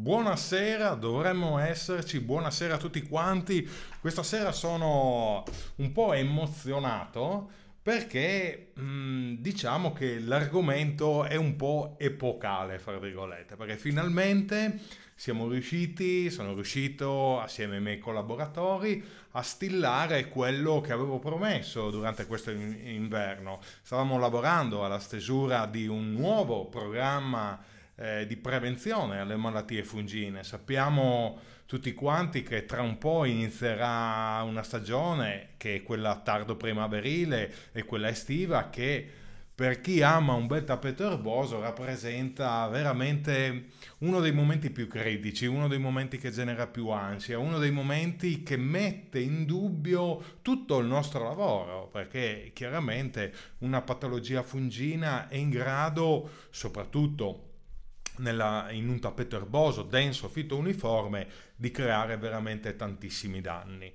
Buonasera, dovremmo esserci, buonasera a tutti quanti. Questa sera sono un po' emozionato perché mh, diciamo che l'argomento è un po' epocale, fra virgolette, perché finalmente siamo riusciti, sono riuscito assieme ai miei collaboratori a stillare quello che avevo promesso durante questo inverno. Stavamo lavorando alla stesura di un nuovo programma eh, di prevenzione alle malattie fungine. Sappiamo tutti quanti che tra un po' inizierà una stagione che è quella tardo primaverile e quella estiva che per chi ama un bel tappeto erboso rappresenta veramente uno dei momenti più critici, uno dei momenti che genera più ansia, uno dei momenti che mette in dubbio tutto il nostro lavoro, perché chiaramente una patologia fungina è in grado, soprattutto nella, in un tappeto erboso, denso, fitto uniforme, di creare veramente tantissimi danni.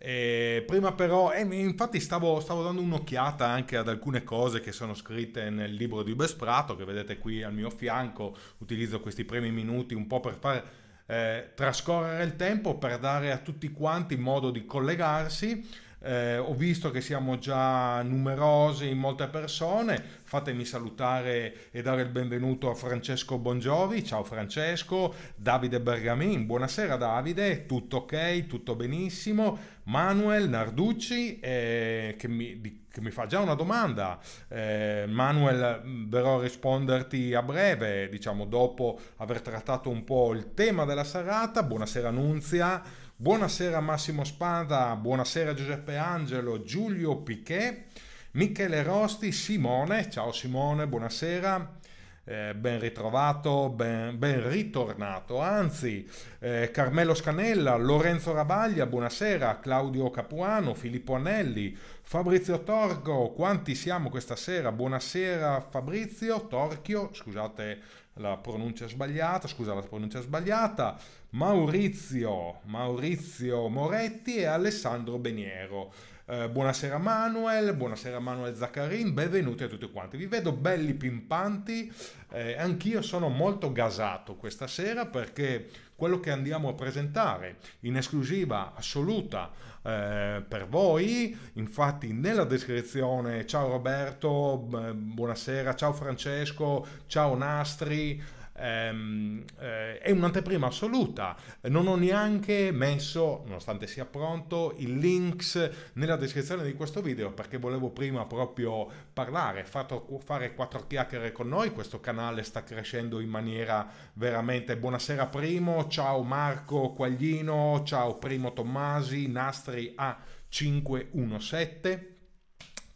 E prima però, eh, infatti stavo, stavo, dando un'occhiata anche ad alcune cose che sono scritte nel libro di Besprato, che vedete qui al mio fianco, utilizzo questi primi minuti un po' per far eh, trascorrere il tempo, per dare a tutti quanti modo di collegarsi eh, ho visto che siamo già numerosi, molte persone. Fatemi salutare e dare il benvenuto a Francesco Bongiovi. Ciao Francesco. Davide Bergamin. Buonasera Davide. Tutto ok? Tutto benissimo. Manuel Narducci eh, che, mi, di, che, mi, fa già una domanda. Eh, Manuel, verrò a risponderti a breve, diciamo dopo aver trattato un po' il tema della serata. Buonasera Nunzia. Buonasera Massimo Spada, buonasera Giuseppe Angelo, Giulio Piquet, Michele Rosti, Simone, ciao Simone, buonasera, eh, ben ritrovato, ben, ben ritornato, anzi, eh, Carmelo Scanella, Lorenzo Rabaglia, buonasera, Claudio Capuano, Filippo Anelli, Fabrizio Torgo, quanti siamo questa sera? Buonasera Fabrizio, Torchio, scusate la pronuncia sbagliata, scusa la pronuncia sbagliata, Maurizio, Maurizio Moretti e Alessandro Beniero. Eh, buonasera Manuel, buonasera Manuel Zaccarin, benvenuti a tutti quanti. Vi vedo belli pimpanti, eh, anch'io sono molto gasato questa sera perché quello che andiamo a presentare in esclusiva assoluta eh, per voi, infatti nella descrizione, ciao Roberto, buonasera, ciao Francesco, ciao Nastri, ehm, eh, è un'anteprima assoluta. Non ho neanche messo, nonostante sia pronto, i links nella descrizione di questo video perché volevo prima proprio parlare, fatto, fare quattro chiacchiere con noi. Questo canale sta crescendo in maniera veramente. Buonasera Primo, ciao Marco Quaglino, ciao Primo Tommasi, Nastri A517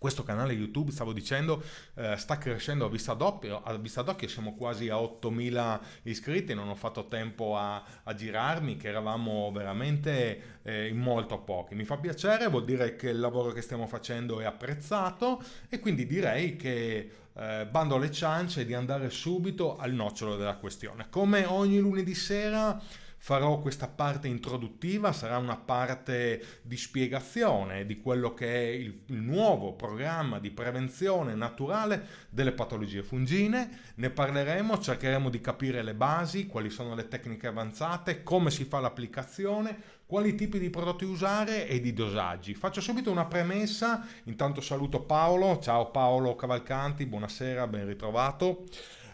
questo canale YouTube, stavo dicendo, eh, sta crescendo a vista d'occhio, a vista d'occhio siamo quasi a 8.000 iscritti, non ho fatto tempo a, a girarmi, che eravamo veramente eh, in molto pochi. Mi fa piacere, vuol dire che il lavoro che stiamo facendo è apprezzato e quindi direi che eh, bando alle ciance di andare subito al nocciolo della questione. Come ogni lunedì sera farò questa parte introduttiva, sarà una parte di spiegazione di quello che è il, il, nuovo programma di prevenzione naturale delle patologie fungine. Ne parleremo, cercheremo di capire le basi, quali sono le tecniche avanzate, come si fa l'applicazione, quali tipi di prodotti usare e di dosaggi. Faccio subito una premessa, intanto saluto Paolo, ciao Paolo Cavalcanti, buonasera, ben ritrovato.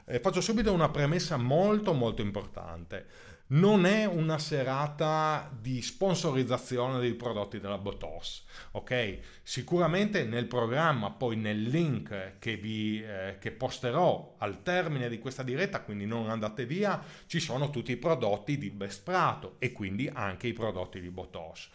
Eh, faccio subito una premessa molto molto importante non è una serata di sponsorizzazione dei prodotti della Botos, ok? Sicuramente nel programma, poi nel link che vi eh, che posterò al termine di questa diretta, quindi non andate via, ci sono tutti i prodotti di Best Prato e quindi anche i prodotti di Botos.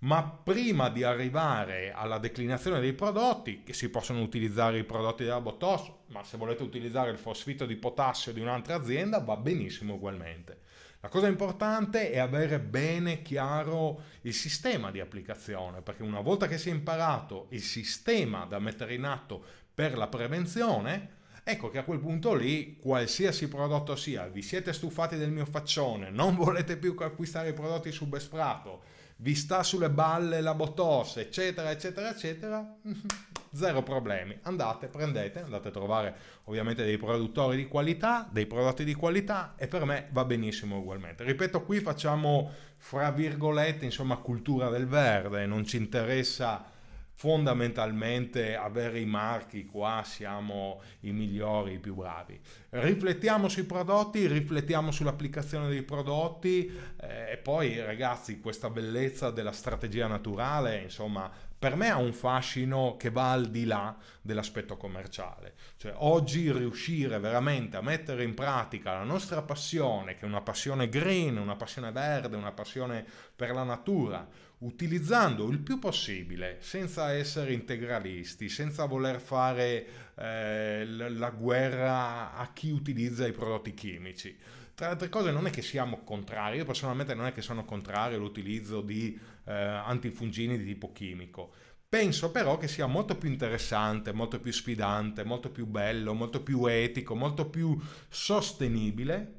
Ma prima di arrivare alla declinazione dei prodotti, che si possono utilizzare i prodotti della Botos, ma se volete utilizzare il fosfito di potassio di un'altra azienda va benissimo ugualmente. La cosa importante è avere bene chiaro il sistema di applicazione, perché una volta che si è imparato il sistema da mettere in atto per la prevenzione, ecco che a quel punto lì, qualsiasi prodotto sia, vi siete stufati del mio faccione, non volete più acquistare i prodotti su Besprato, vi sta sulle balle la botos, eccetera, eccetera, eccetera, zero problemi. Andate, prendete, andate a trovare ovviamente dei produttori di qualità, dei prodotti di qualità e per me va benissimo ugualmente. Ripeto, qui facciamo fra virgolette, insomma, cultura del verde, non ci interessa fondamentalmente avere i marchi qua siamo i migliori, i più bravi. Riflettiamo sui prodotti, riflettiamo sull'applicazione dei prodotti eh, e poi ragazzi questa bellezza della strategia naturale, insomma, per me ha un fascino che va al di là dell'aspetto commerciale. Cioè oggi riuscire veramente a mettere in pratica la nostra passione, che è una passione green, una passione verde, una passione per la natura, utilizzando il più possibile, senza essere integralisti, senza voler fare eh, la guerra a chi utilizza i prodotti chimici. Tra le altre cose non è che siamo contrari, io personalmente non è che sono contrario all'utilizzo di eh, antifungini di tipo chimico. Penso però che sia molto più interessante, molto più sfidante, molto più bello, molto più etico, molto più sostenibile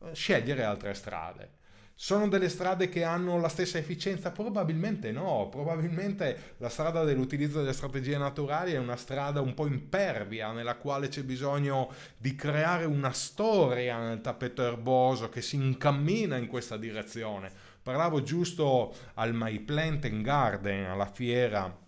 eh, scegliere altre strade. Sono delle strade che hanno la stessa efficienza? Probabilmente no, probabilmente la strada dell'utilizzo delle strategie naturali è una strada un po' impervia nella quale c'è bisogno di creare una storia nel tappeto erboso che si incammina in questa direzione. Parlavo giusto al My Plant and Garden, alla fiera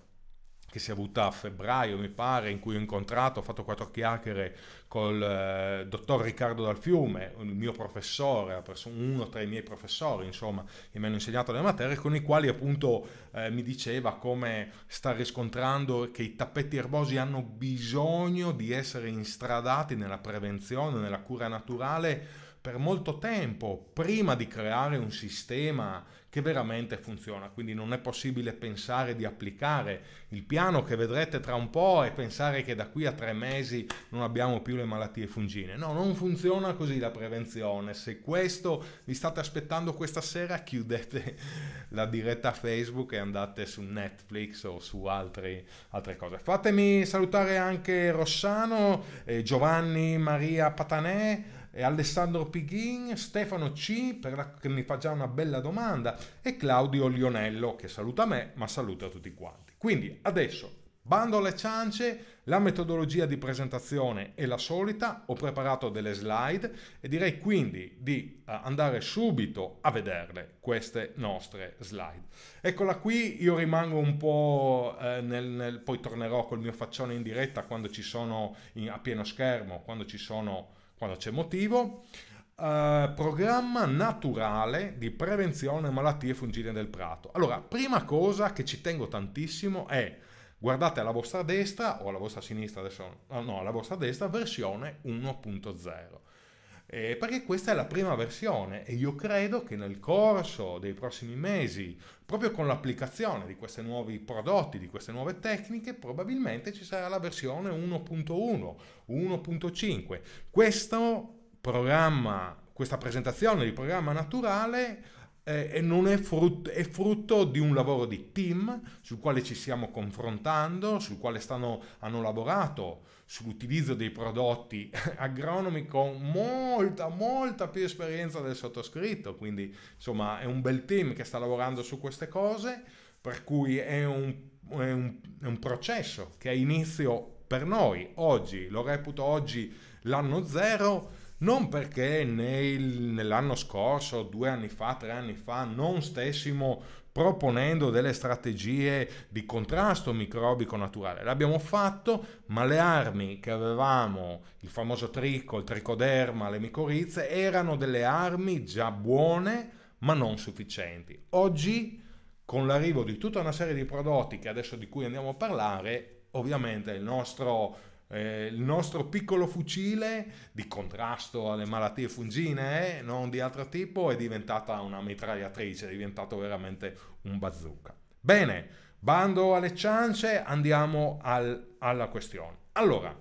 che si è avuta a febbraio, mi pare, in cui ho incontrato, ho fatto quattro chiacchiere col eh, dottor Riccardo Dal Fiume, il mio professore, uno tra i miei professori, insomma, che mi hanno insegnato le materie, con i quali appunto eh, mi diceva come sta riscontrando che i tappeti erbosi hanno bisogno di essere instradati nella prevenzione, nella cura naturale per molto tempo, prima di creare un sistema che veramente funziona. Quindi non è possibile pensare di applicare il piano che vedrete tra un po' e pensare che da qui a tre mesi non abbiamo più le malattie fungine. No, non funziona così la prevenzione. Se questo vi state aspettando questa sera, chiudete la diretta Facebook e andate su Netflix o su altri, altre cose. Fatemi salutare anche Rossano, eh, Giovanni Maria Patanè e Alessandro Pighin, Stefano C, la, che mi fa già una bella domanda, e Claudio Lionello, che saluta me, ma saluta tutti quanti. Quindi adesso, bando alle ciance, la metodologia di presentazione è la solita, ho preparato delle slide e direi quindi di uh, andare subito a vederle, queste nostre slide. Eccola qui, io rimango un po' eh, nel, nel, poi tornerò col mio faccione in diretta quando ci sono in, a pieno schermo, quando ci sono quando c'è motivo, Uh, programma naturale di prevenzione malattie fungine del prato. Allora, prima cosa che ci tengo tantissimo è guardate alla vostra destra o alla vostra sinistra, adesso no, alla vostra destra, versione 1.0. Eh, perché questa è la prima versione e io credo che nel corso dei prossimi mesi, proprio con l'applicazione di questi nuovi prodotti, di queste nuove tecniche, probabilmente ci sarà la versione 1.1, 1.5. Questo programma, questa presentazione di programma naturale eh, è frutto, è frutto, di un lavoro di team sul quale ci stiamo confrontando, sul quale stanno, hanno lavorato sull'utilizzo dei prodotti agronomi con molta, molta più esperienza del sottoscritto, quindi insomma è un bel team che sta lavorando su queste cose, per cui è un, è un, è un processo che ha inizio per noi. Oggi, lo reputo oggi l'anno zero, non perché nel, nell'anno scorso, due anni fa, tre anni fa, non stessimo proponendo delle strategie di contrasto microbico naturale. L'abbiamo fatto, ma le armi che avevamo, il famoso trico, il tricoderma, le micorizze, erano delle armi già buone, ma non sufficienti. Oggi, con l'arrivo di tutta una serie di prodotti che adesso di cui andiamo a parlare, ovviamente il nostro eh, il nostro piccolo fucile di contrasto alle malattie fungine, eh, non di altro tipo, è diventata una mitragliatrice, è diventato veramente un bazooka. Bene, bando alle ciance, andiamo al, alla questione. Allora,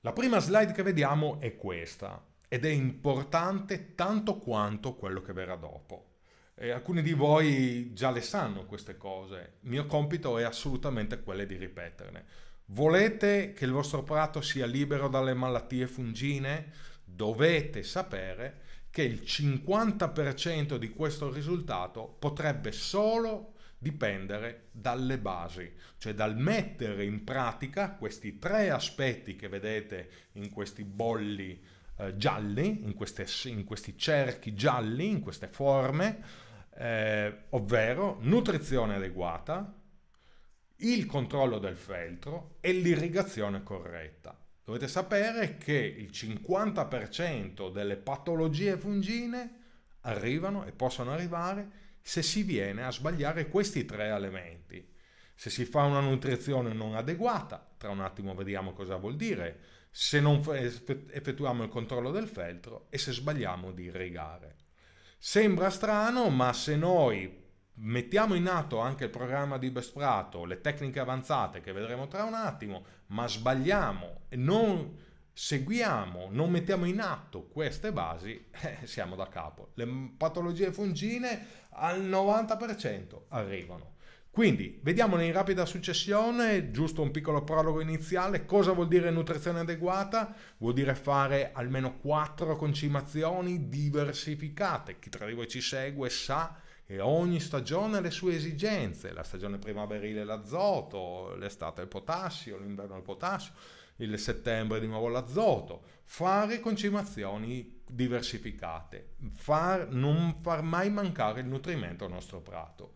la prima slide che vediamo è questa ed è importante tanto quanto quello che verrà dopo. E alcuni di voi già le sanno queste cose, il mio compito è assolutamente quello di ripeterle. Volete che il vostro prato sia libero dalle malattie fungine? Dovete sapere che il 50% di questo risultato potrebbe solo dipendere dalle basi, cioè dal mettere in pratica questi tre aspetti che vedete in questi bolli eh, gialli, in, queste, in, questi cerchi gialli, in queste forme, eh, ovvero nutrizione adeguata, il controllo del feltro e l'irrigazione corretta. Dovete sapere che il 50% delle patologie fungine arrivano e possono arrivare se si viene a sbagliare questi tre elementi. Se si fa una nutrizione non adeguata, tra un attimo vediamo cosa vuol dire, se non effettuiamo il controllo del feltro e se sbagliamo di irrigare. Sembra strano, ma se noi mettiamo in atto anche il programma di Best Prato, le tecniche avanzate che vedremo tra un attimo, ma sbagliamo non seguiamo, non mettiamo in atto queste basi, eh, siamo da capo. Le patologie fungine al 90% arrivano. Quindi vediamole in rapida successione, giusto un piccolo prologo iniziale. Cosa vuol dire nutrizione adeguata? Vuol dire fare almeno 4 concimazioni diversificate. Chi tra di voi ci segue sa che ogni stagione ha le sue esigenze. La stagione primaverile l'azoto, l'estate il potassio, l'inverno il potassio il settembre di nuovo l'azoto, fare concimazioni diversificate, far, non far mai mancare il nutrimento al nostro prato.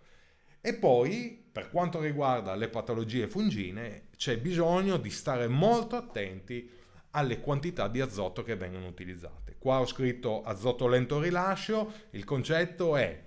E poi, per quanto riguarda le patologie fungine, c'è bisogno di stare molto attenti alle quantità di azoto che vengono utilizzate. Qua ho scritto azoto lento rilascio, il concetto è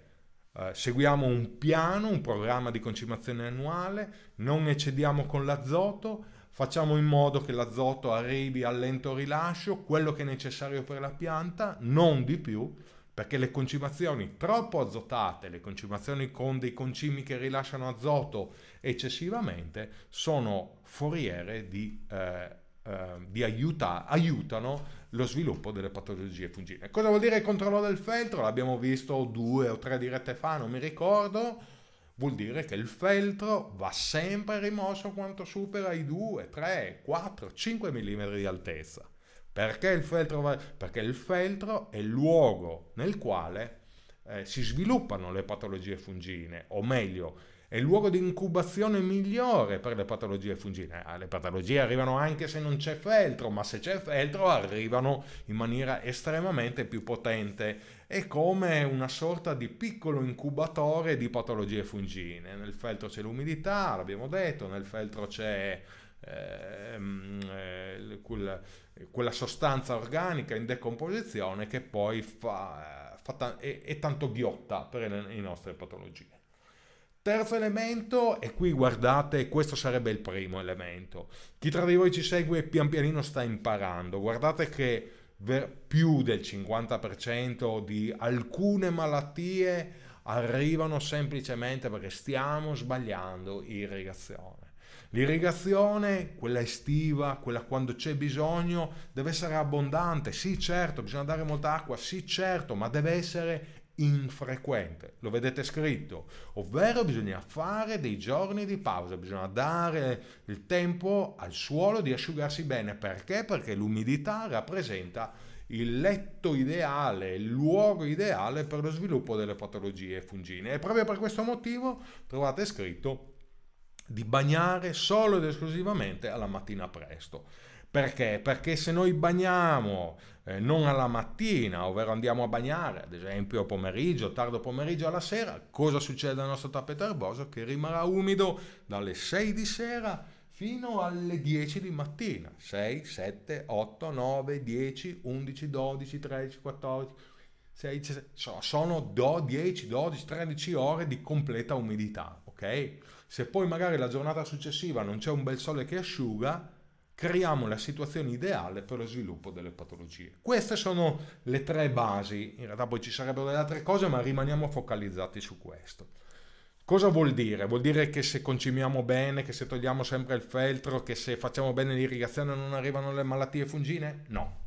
eh, seguiamo un piano, un programma di concimazione annuale, non eccediamo con l'azoto, facciamo in modo che l'azoto arrivi al lento rilascio, quello che è necessario per la pianta, non di più, perché le concimazioni troppo azotate, le concimazioni con dei concimi che rilasciano azoto eccessivamente, sono foriere di, eh, eh, di aiuta, aiutano lo sviluppo delle patologie fungine. Cosa vuol dire il controllo del feltro? L'abbiamo visto due o tre dirette fa, non mi ricordo vuol dire che il feltro va sempre rimosso quanto supera i 2, 3, 4, 5 mm di altezza. Perché il feltro, va... Perché il feltro è il luogo nel quale eh, si sviluppano le patologie fungine, o meglio, è il luogo di incubazione migliore per le patologie fungine. Ah, le patologie arrivano anche se non c'è feltro, ma se c'è feltro arrivano in maniera estremamente più potente. È come una sorta di piccolo incubatore di patologie fungine. Nel feltro c'è l'umidità, l'abbiamo detto, nel feltro c'è ehm, eh, quella, quella, sostanza organica in decomposizione che poi fa, fa è, è tanto ghiotta per le, le nostre patologie. Terzo elemento, e qui guardate, questo sarebbe il primo elemento. Chi tra di voi ci segue pian pianino sta imparando. Guardate che più del 50% di alcune malattie arrivano semplicemente perché stiamo sbagliando irrigazione. L'irrigazione, quella estiva, quella quando c'è bisogno, deve essere abbondante. Sì, certo, bisogna dare molta acqua, sì, certo, ma deve essere infrequente, lo vedete scritto, ovvero bisogna fare dei giorni di pausa, bisogna dare il tempo al suolo di asciugarsi bene, perché? Perché l'umidità rappresenta il letto ideale, il luogo ideale per lo sviluppo delle patologie fungine e proprio per questo motivo trovate scritto di bagnare solo ed esclusivamente alla mattina presto. Perché? Perché se noi bagniamo eh, non alla mattina, ovvero andiamo a bagnare, ad esempio pomeriggio, tardo pomeriggio alla sera, cosa succede al nostro tappeto erboso? Che rimarrà umido dalle 6 di sera fino alle 10 di mattina. 6, 7, 8, 9, 10, 11, 12, 13, 14, 16, sono 10, 12, 13 ore di completa umidità, ok? Se poi magari la giornata successiva non c'è un bel sole che asciuga, creiamo la situazione ideale per lo sviluppo delle patologie. Queste sono le tre basi, in realtà poi ci sarebbero delle altre cose, ma rimaniamo focalizzati su questo. Cosa vuol dire? Vuol dire che se concimiamo bene, che se togliamo sempre il feltro, che se facciamo bene l'irrigazione non arrivano le malattie fungine? No.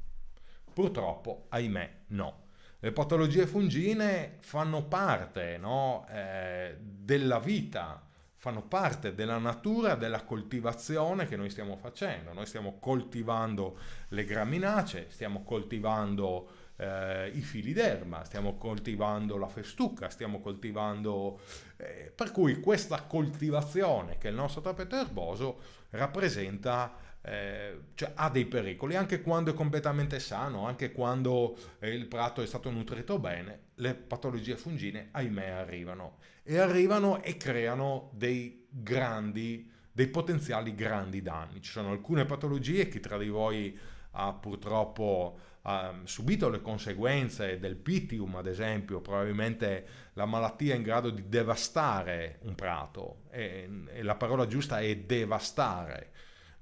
Purtroppo, ahimè, no. Le patologie fungine fanno parte no, eh, della vita fanno parte della natura della coltivazione che noi stiamo facendo. Noi stiamo coltivando le graminacee, stiamo coltivando eh, i fili d'erba, stiamo coltivando la festucca, stiamo coltivando... Eh, per cui questa coltivazione che è il nostro tappeto erboso rappresenta eh, cioè ha dei pericoli anche quando è completamente sano, anche quando eh, il prato è stato nutrito bene, le patologie fungine ahimè arrivano e arrivano e creano dei grandi, dei potenziali grandi danni. Ci sono alcune patologie, chi tra di voi ha purtroppo ha subito le conseguenze del pitium, ad esempio, probabilmente la malattia è in grado di devastare un prato e, e la parola giusta è devastare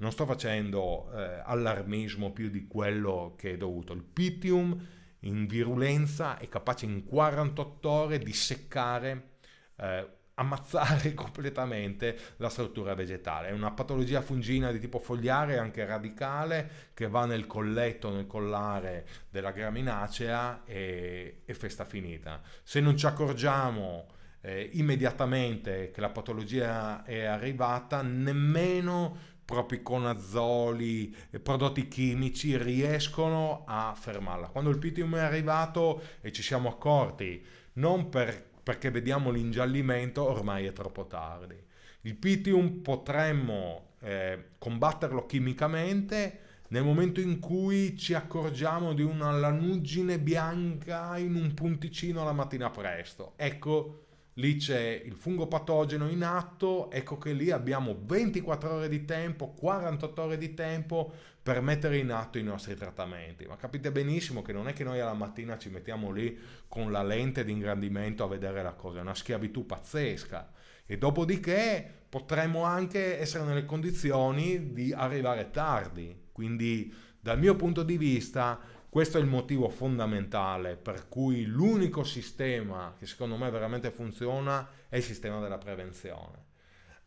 non sto facendo eh, allarmismo più di quello che è dovuto. Il pitium in virulenza è capace in 48 ore di seccare, eh, ammazzare completamente la struttura vegetale. È una patologia fungina di tipo fogliare, anche radicale, che va nel colletto, nel collare della graminacea e, e festa finita. Se non ci accorgiamo eh, immediatamente che la patologia è arrivata, nemmeno propri conazoli e prodotti chimici riescono a fermarla. Quando il pitium è arrivato e ci siamo accorti, non per, perché vediamo l'ingiallimento, ormai è troppo tardi. Il pitium potremmo eh, combatterlo chimicamente nel momento in cui ci accorgiamo di una lanuggine bianca in un punticino la mattina presto. Ecco lì c'è il fungo patogeno in atto, ecco che lì abbiamo 24 ore di tempo, 48 ore di tempo per mettere in atto i nostri trattamenti. Ma capite benissimo che non è che noi alla mattina ci mettiamo lì con la lente di ingrandimento a vedere la cosa, è una schiavitù pazzesca. E dopodiché potremmo anche essere nelle condizioni di arrivare tardi. Quindi dal mio punto di vista questo è il motivo fondamentale per cui l'unico sistema che secondo me veramente funziona è il sistema della prevenzione.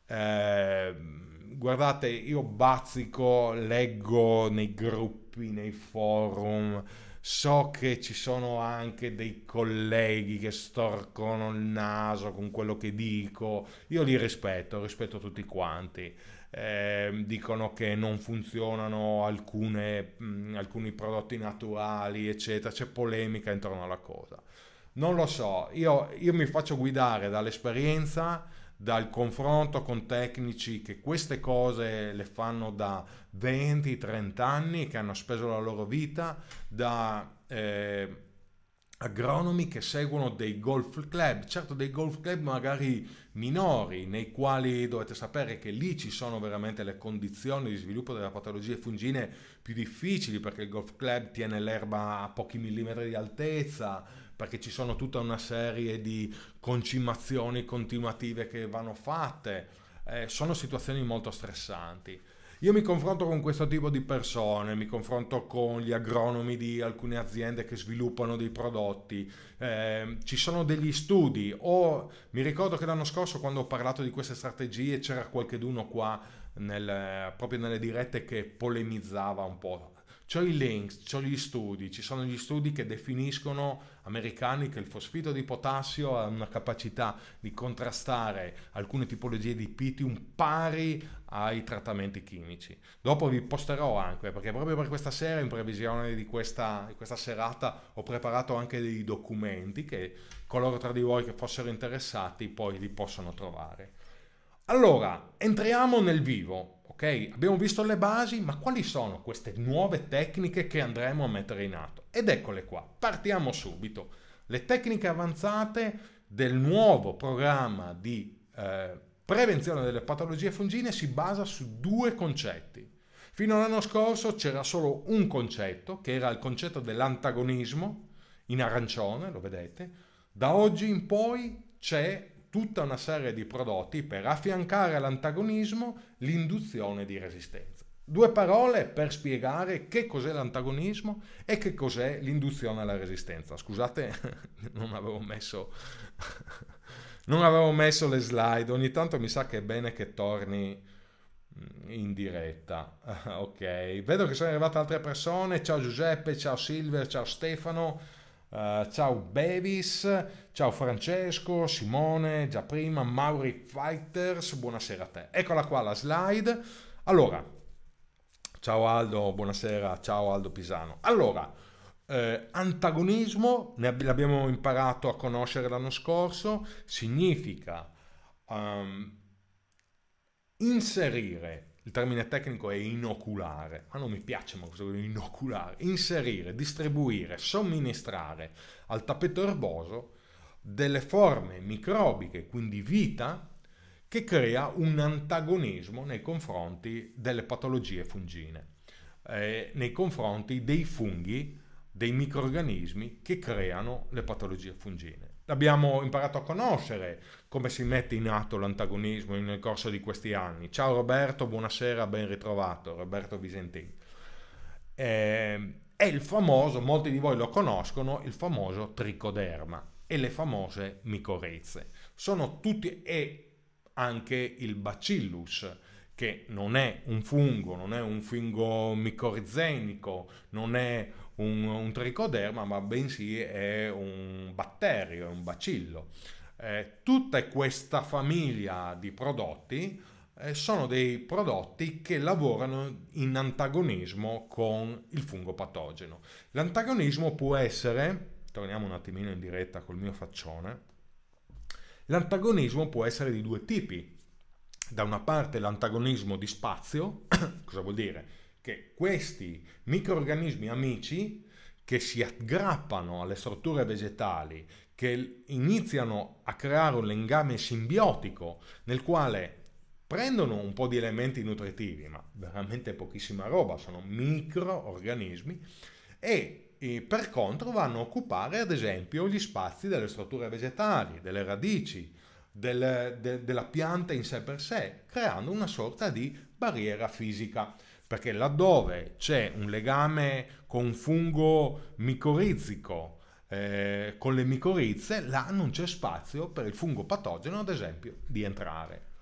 Eh, guardate, io bazzico, leggo nei gruppi, nei forum, so che ci sono anche dei colleghi che storcono il naso con quello che dico, io li rispetto, rispetto tutti quanti. Eh, dicono che non funzionano alcune, mh, alcuni prodotti naturali, eccetera, c'è polemica intorno alla cosa. Non lo so, io, io mi faccio guidare dall'esperienza, dal confronto con tecnici che queste cose le fanno da 20-30 anni, che hanno speso la loro vita, da... Eh, agronomi che seguono dei golf club, certo dei golf club magari minori, nei quali dovete sapere che lì ci sono veramente le condizioni di sviluppo delle patologie fungine più difficili, perché il golf club tiene l'erba a pochi millimetri di altezza, perché ci sono tutta una serie di concimazioni continuative che vanno fatte, eh, sono situazioni molto stressanti. Io mi confronto con questo tipo di persone, mi confronto con gli agronomi di alcune aziende che sviluppano dei prodotti, eh, ci sono degli studi o mi ricordo che l'anno scorso quando ho parlato di queste strategie c'era qualcheduno qua nel, proprio nelle dirette che polemizzava un po' C'ho i links, c'ho gli studi, ci sono gli studi che definiscono americani che il fosfito di potassio ha una capacità di contrastare alcune tipologie di pitium pari ai trattamenti chimici. Dopo vi posterò anche, perché proprio per questa sera, in previsione di questa, di questa serata, ho preparato anche dei documenti che coloro tra di voi che fossero interessati poi li possono trovare. Allora, entriamo nel vivo. Ok, abbiamo visto le basi, ma quali sono queste nuove tecniche che andremo a mettere in atto? Ed eccole qua, partiamo subito. Le tecniche avanzate del nuovo programma di eh, prevenzione delle patologie fungine si basa su due concetti. Fino all'anno scorso c'era solo un concetto, che era il concetto dell'antagonismo, in arancione, lo vedete. Da oggi in poi c'è tutta una serie di prodotti per affiancare all'antagonismo l'induzione di resistenza. Due parole per spiegare che cos'è l'antagonismo e che cos'è l'induzione alla resistenza. Scusate, non avevo messo, non avevo messo le slide, ogni tanto mi sa che è bene che torni mm, in diretta. ok, vedo che sono arrivate altre persone. Ciao Giuseppe, ciao Silver, ciao Stefano. Uh, ciao Bevis, ciao Francesco, Simone, già prima, Mauri Fighters, buonasera a te. Eccola qua la slide. Allora, ciao Aldo, buonasera, ciao Aldo Pisano. Allora, Eh, antagonismo, ne l'abbiamo imparato a conoscere l'anno scorso, significa um, inserire, il termine tecnico è inoculare, ma non mi piace ma dire inoculare, inserire, distribuire, somministrare al tappeto erboso delle forme microbiche, quindi vita, che crea un antagonismo nei confronti delle patologie fungine, eh, nei confronti dei funghi, dei microrganismi che creano le patologie fungine. Abbiamo imparato a conoscere come si mette in atto l'antagonismo nel corso di questi anni. Ciao Roberto, buonasera, ben ritrovato, Roberto Visentin. Eh, è il famoso, molti di voi lo conoscono, il famoso tricoderma e le famose micorezze. Sono tutti, e anche il bacillus, che non è un fungo, non è un fungo micorizenico, non è un, un tricoderma, ma bensì è un batterio, è un bacillo. Eh, tutta questa famiglia di prodotti eh, sono dei prodotti che lavorano in antagonismo con il fungo patogeno. L'antagonismo può essere, torniamo un attimino in diretta col mio faccione, L'antagonismo può essere di due tipi. Da una parte l'antagonismo di spazio, cosa vuol dire? Che questi microorganismi amici che si aggrappano alle strutture vegetali, che iniziano a creare un legame simbiotico nel quale prendono un po' di elementi nutritivi, ma veramente pochissima roba, sono microorganismi, e per contro vanno a occupare ad esempio gli spazi delle strutture vegetali, delle radici, del, de, della pianta in sé per sé, creando una sorta di barriera fisica. Perché laddove c'è un legame con un fungo micorizzico, eh, con le micorizze, là non c'è spazio per il fungo patogeno, ad esempio, di entrare.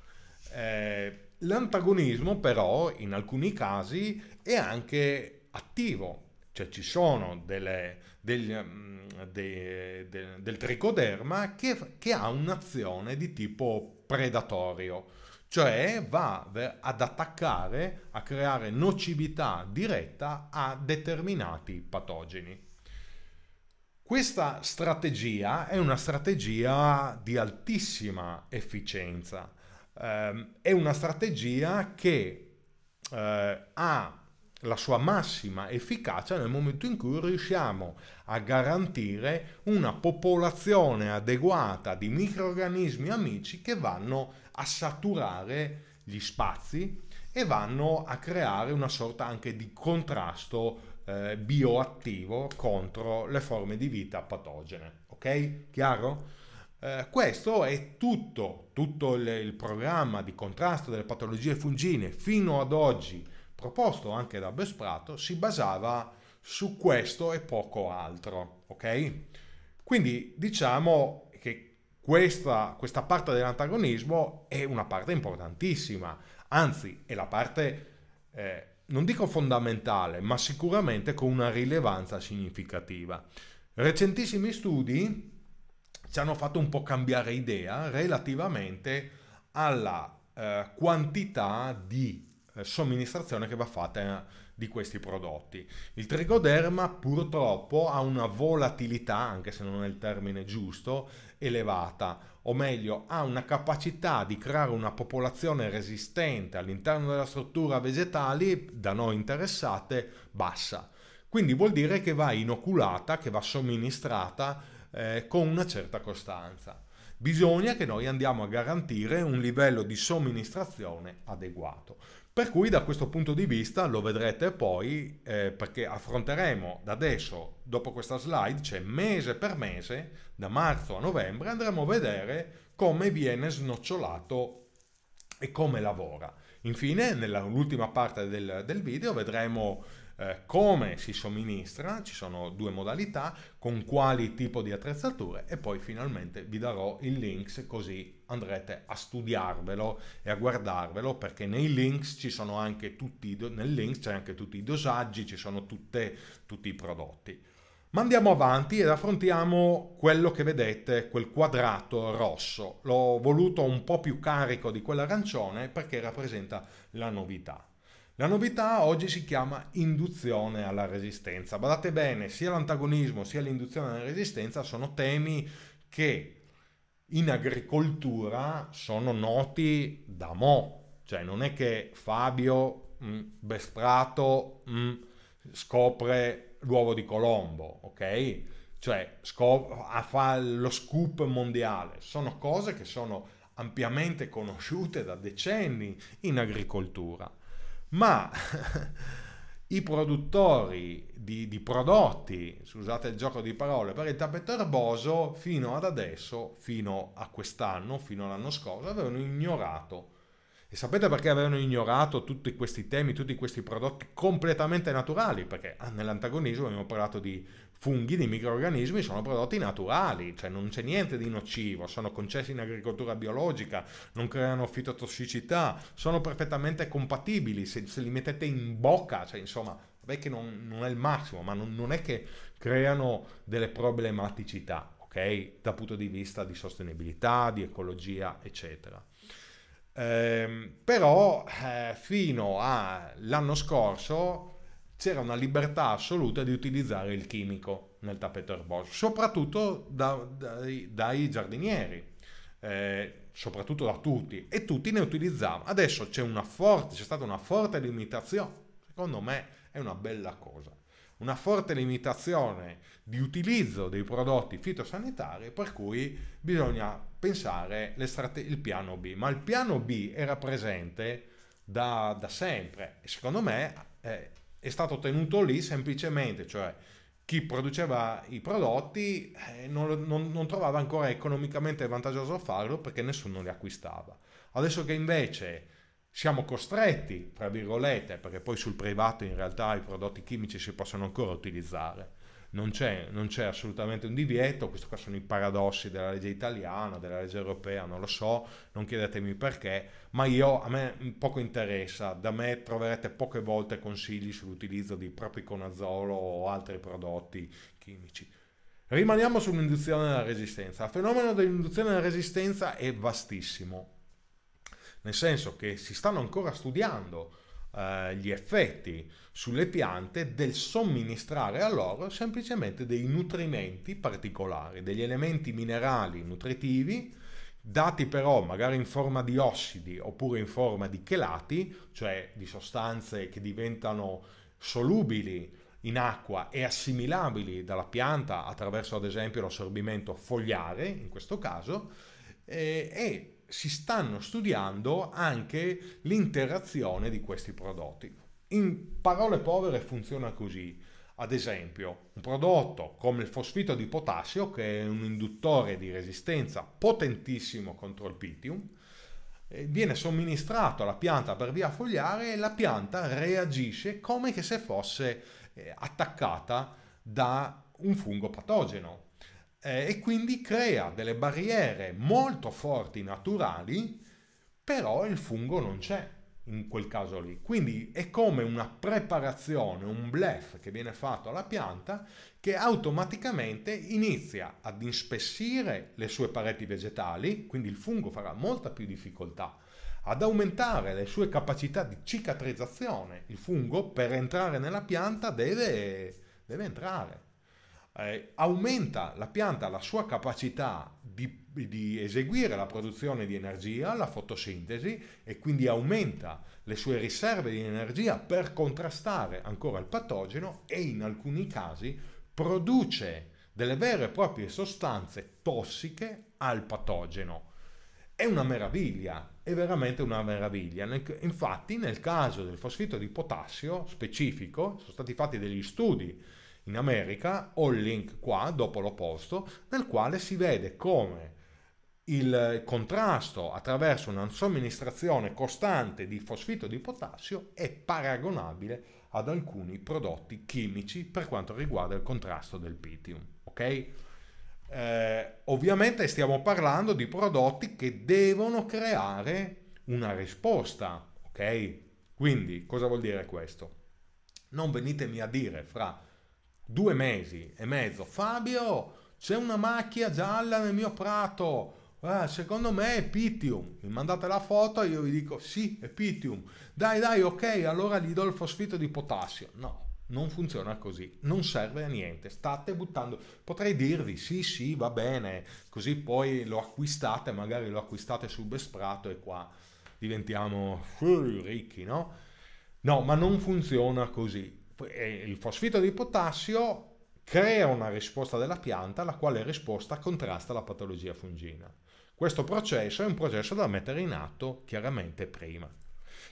Eh, l'antagonismo però in alcuni casi è anche attivo, cioè ci sono delle, degli, mm, de, de, del tricoderma che, che ha un'azione di tipo predatorio, cioè va ad attaccare, a creare nocività diretta a determinati patogeni. Questa strategia è una strategia di altissima efficienza, eh, è una strategia che eh, ha la sua massima efficacia nel momento in cui riusciamo a garantire una popolazione adeguata di microorganismi amici che vanno a saturare gli spazi e vanno a creare una sorta anche di contrasto eh, bioattivo contro le forme di vita patogene. Ok? Chiaro? Eh, questo è tutto, tutto il, il programma di contrasto delle patologie fungine fino ad oggi proposto anche da Besprato si basava su questo e poco altro, ok? Quindi diciamo che questa, questa parte dell'antagonismo è una parte importantissima, anzi è la parte, eh, non dico fondamentale, ma sicuramente con una rilevanza significativa. Recentissimi studi ci hanno fatto un po' cambiare idea relativamente alla eh, quantità di eh, somministrazione che va fatta eh, di questi prodotti. Il trigoderma purtroppo ha una volatilità, anche se non è il termine giusto, elevata, o meglio ha una capacità di creare una popolazione resistente all'interno della struttura vegetali da noi interessate bassa. Quindi vuol dire che va inoculata, che va somministrata eh, con una certa costanza. Bisogna che noi andiamo a garantire un livello di somministrazione adeguato. Per cui da questo punto di vista lo vedrete poi eh, perché affronteremo da adesso, dopo questa slide, cioè mese per mese, da marzo a novembre, andremo a vedere come viene snocciolato e come lavora. Infine, nell'ultima parte del, del video vedremo eh, come si somministra, ci sono due modalità, con quali tipo di attrezzature e poi finalmente vi darò il link così andrete a studiarvelo e a guardarvelo perché nei links ci sono anche tutti, nel link c'è anche tutti i dosaggi, ci sono tutte, tutti i prodotti. Ma andiamo avanti ed affrontiamo quello che vedete, quel quadrato rosso. L'ho voluto un po' più carico di quell'arancione perché rappresenta la novità. La novità oggi si chiama induzione alla resistenza. Badate bene, sia l'antagonismo sia l'induzione alla resistenza sono temi che in agricoltura sono noti da mo. Cioè non è che Fabio mh, mm, Bestrato mh, mm, scopre l'uovo di Colombo, ok? Cioè scop- fa lo scoop mondiale. Sono cose che sono ampiamente conosciute da decenni in agricoltura ma i produttori di, di, prodotti, scusate il gioco di parole, per il tappeto erboso fino ad adesso, fino a quest'anno, fino all'anno scorso, avevano ignorato. E sapete perché avevano ignorato tutti questi temi, tutti questi prodotti completamente naturali? Perché ah, nell'antagonismo abbiamo parlato di funghi, di microorganismi sono prodotti naturali, cioè non c'è niente di nocivo, sono concessi in agricoltura biologica, non creano fitotossicità, sono perfettamente compatibili, se, se li mettete in bocca, cioè insomma, vabbè che non, non è il massimo, ma non, non, è che creano delle problematicità, ok? Dal punto di vista di sostenibilità, di ecologia, eccetera. Eh, però eh, fino all'anno scorso c'era una libertà assoluta di utilizzare il chimico nel tappeto erboso, soprattutto da, dai, dai, giardinieri, eh, soprattutto da tutti, e tutti ne utilizzavano. Adesso c'è, forte, c'è stata una forte limitazione, secondo me è una bella cosa, una forte limitazione di utilizzo dei prodotti fitosanitari, per cui bisogna pensare il piano B, ma il piano B era presente da, da sempre e secondo me... Eh, è stato tenuto lì semplicemente, cioè chi produceva i prodotti eh, non, non, non, trovava ancora economicamente vantaggioso farlo perché nessuno li acquistava. Adesso che invece siamo costretti, tra virgolette, perché poi sul privato in realtà i prodotti chimici si possono ancora utilizzare, non c'è, non c'è, assolutamente un divieto, questi qua sono i paradossi della legge italiana, della legge europea, non lo so, non chiedetemi perché, ma io, a me poco interessa, da me troverete poche volte consigli sull'utilizzo di propiconazolo o altri prodotti chimici. Rimaniamo sull'induzione della resistenza. Il fenomeno dell'induzione della resistenza è vastissimo, nel senso che si stanno ancora studiando eh, gli effetti sulle piante del somministrare a loro semplicemente dei nutrimenti particolari, degli elementi minerali nutritivi dati però magari in forma di ossidi oppure in forma di chelati, cioè di sostanze che diventano solubili in acqua e assimilabili dalla pianta attraverso ad esempio l'assorbimento fogliare in questo caso e, e si stanno studiando anche l'interazione di questi prodotti. In parole povere funziona così. Ad esempio, un prodotto come il fosfito di potassio, che è un induttore di resistenza potentissimo contro il pitium, eh, viene somministrato alla pianta per via fogliare e la pianta reagisce come se fosse eh, attaccata da un fungo patogeno eh, e quindi crea delle barriere molto forti naturali, però il fungo non c'è in quel caso lì. Quindi è come una preparazione, un bluff che viene fatto alla pianta che automaticamente inizia ad inspessire le sue pareti vegetali, quindi il fungo farà molta più difficoltà ad aumentare le sue capacità di cicatrizzazione. Il fungo per entrare nella pianta deve, deve entrare eh, aumenta la pianta la sua capacità di, di, eseguire la produzione di energia, la fotosintesi, e quindi aumenta le sue riserve di energia per contrastare ancora il patogeno e in alcuni casi produce delle vere e proprie sostanze tossiche al patogeno. È una meraviglia, è veramente una meraviglia. Infatti nel caso del fosfito di potassio specifico sono stati fatti degli studi in America, ho il link qua, dopo l'ho posto, nel quale si vede come il contrasto attraverso una somministrazione costante di fosfito di potassio è paragonabile ad alcuni prodotti chimici per quanto riguarda il contrasto del pitium. Ok? Eh, ovviamente stiamo parlando di prodotti che devono creare una risposta. Ok? Quindi cosa vuol dire questo? Non venitemi a dire fra due mesi e mezzo, Fabio, c'è una macchia gialla nel mio prato, ah, secondo me è Pitium, mi mandate la foto e io vi dico sì, è Pitium, dai dai ok, allora gli do il fosfito di potassio. No, non funziona così, non serve a niente, state buttando, potrei dirvi sì sì va bene, così poi lo acquistate, magari lo acquistate sul Besprato e qua diventiamo uh, ricchi, no? No, ma non funziona così. Il fosfito di potassio crea una risposta della pianta, la quale risposta contrasta la patologia fungina. Questo processo è un processo da mettere in atto chiaramente prima.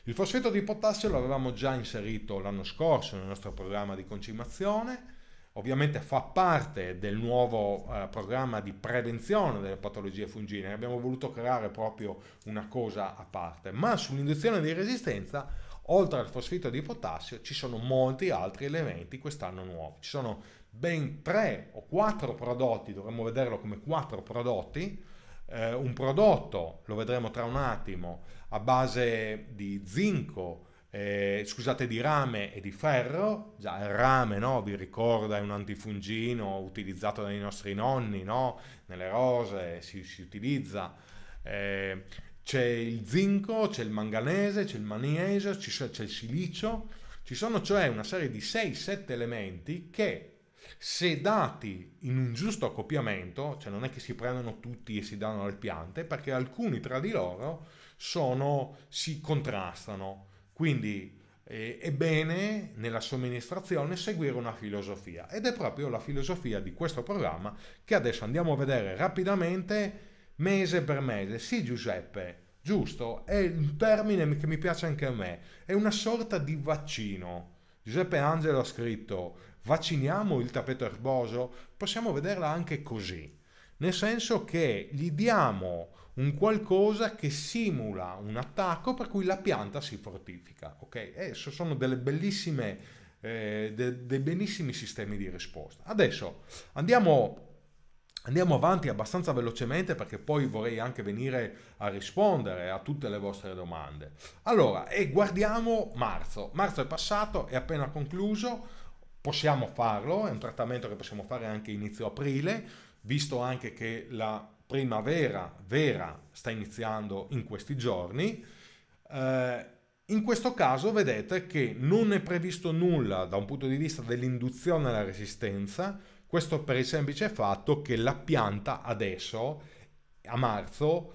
Il fosfeto di potassio l'avevamo già inserito l'anno scorso nel nostro programma di concimazione, ovviamente fa parte del nuovo eh, programma di prevenzione delle patologie fungine, abbiamo voluto creare proprio una cosa a parte, ma sull'induzione di resistenza, oltre al fosfeto di potassio, ci sono molti altri elementi quest'anno nuovi. Ci sono ben tre o quattro prodotti, dovremmo vederlo come quattro prodotti, eh, un prodotto, lo vedremo tra un attimo, a base di zinco, eh, scusate, di rame e di ferro. Già, il rame, no? Vi ricorda, è un antifungino utilizzato dai nostri nonni, no? Nelle rose si, si utilizza. Eh, c'è il zinco, c'è il manganese, c'è il magnesio, c'è il silicio. Ci sono cioè una serie di 6-7 elementi che se dati in un giusto accoppiamento, cioè non è che si prendono tutti e si danno alle piante, perché alcuni tra di loro sono, si contrastano. Quindi eh, è bene nella somministrazione seguire una filosofia ed è proprio la filosofia di questo programma che adesso andiamo a vedere rapidamente mese per mese. Sì Giuseppe, giusto, è un termine che mi piace anche a me, è una sorta di vaccino. Giuseppe Angelo ha scritto vacciniamo il tappeto erboso, possiamo vederla anche così, nel senso che gli diamo un qualcosa che simula un attacco per cui la pianta si fortifica. Ok? E sono delle bellissime, eh, de, dei bellissimi sistemi di risposta. Adesso andiamo, andiamo avanti abbastanza velocemente perché poi vorrei anche venire a rispondere a tutte le vostre domande. Allora, e guardiamo marzo. Marzo è passato, è appena concluso. Possiamo farlo, è un trattamento che possiamo fare anche inizio aprile, visto anche che la primavera vera sta iniziando in questi giorni. Eh, in questo caso vedete che non è previsto nulla da un punto di vista dell'induzione alla resistenza, questo per il semplice fatto che la pianta adesso, a marzo,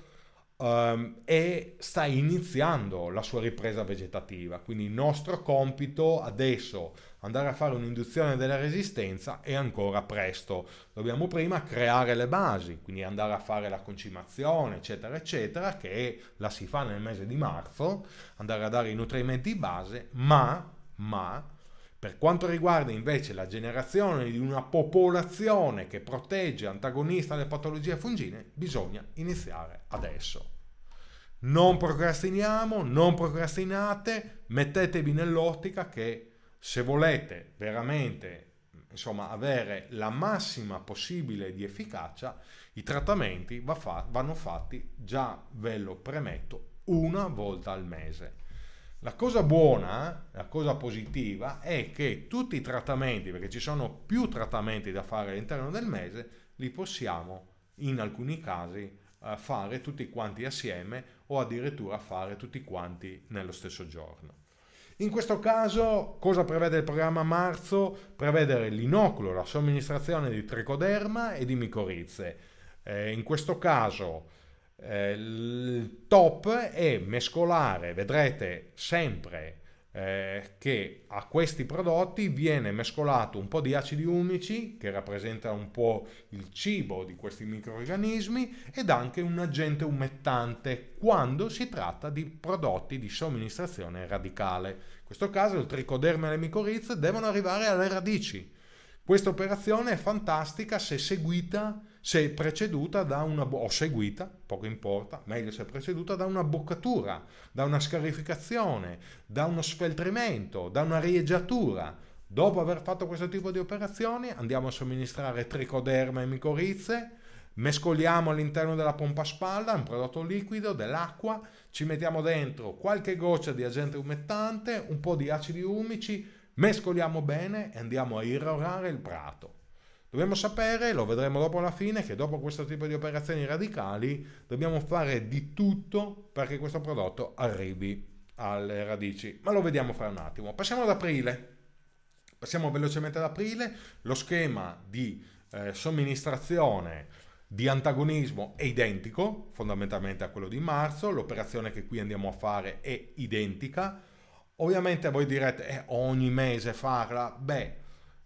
um, e sta iniziando la sua ripresa vegetativa. Quindi il nostro compito adesso andare a fare un'induzione della resistenza è ancora presto. Dobbiamo prima creare le basi, quindi andare a fare la concimazione, eccetera, eccetera, che la si fa nel mese di marzo, andare a dare i nutrimenti base, ma, ma per quanto riguarda invece la generazione di una popolazione che protegge antagonista alle patologie fungine, bisogna iniziare adesso. Non procrastiniamo, non procrastinate, mettetevi nell'ottica che se volete veramente insomma, avere la massima possibile di efficacia, i trattamenti va fa- vanno fatti, già ve lo premetto, una volta al mese. La cosa buona, la cosa positiva è che tutti i trattamenti, perché ci sono più trattamenti da fare all'interno del mese, li possiamo in alcuni casi eh, fare tutti quanti assieme o addirittura fare tutti quanti nello stesso giorno. In questo caso, cosa prevede il programma marzo? Prevede l'inoculo, la somministrazione di tricoderma e di micorizze. Eh, in questo caso eh, il top è mescolare, vedrete sempre eh, che a questi prodotti viene mescolato un po' di acidi umici che rappresenta un po' il cibo di questi microorganismi ed anche un agente umettante quando si tratta di prodotti di somministrazione radicale. In questo caso il tricoderma e le micorizze devono arrivare alle radici. Questa operazione è fantastica se seguita se preceduta da una, o seguita, poco importa, meglio se preceduta da una boccatura, da una scarificazione, da uno sfeltrimento, da una rieggiatura. Dopo aver fatto questo tipo di operazioni andiamo a somministrare tricoderma e micorizze, mescoliamo all'interno della pompa spalla un prodotto liquido, dell'acqua, ci mettiamo dentro qualche goccia di agente umettante, un po' di acidi umici, mescoliamo bene e andiamo a irrorare il prato. Dobbiamo sapere, lo vedremo dopo alla fine, che dopo questo tipo di operazioni radicali dobbiamo fare di tutto perché questo prodotto arrivi alle radici. Ma lo vediamo fra un attimo. Passiamo ad aprile. Passiamo velocemente ad aprile. Lo schema di eh, somministrazione di antagonismo è identico fondamentalmente a quello di marzo, l'operazione che qui andiamo a fare è identica. Ovviamente voi direte eh, ogni mese farla, beh,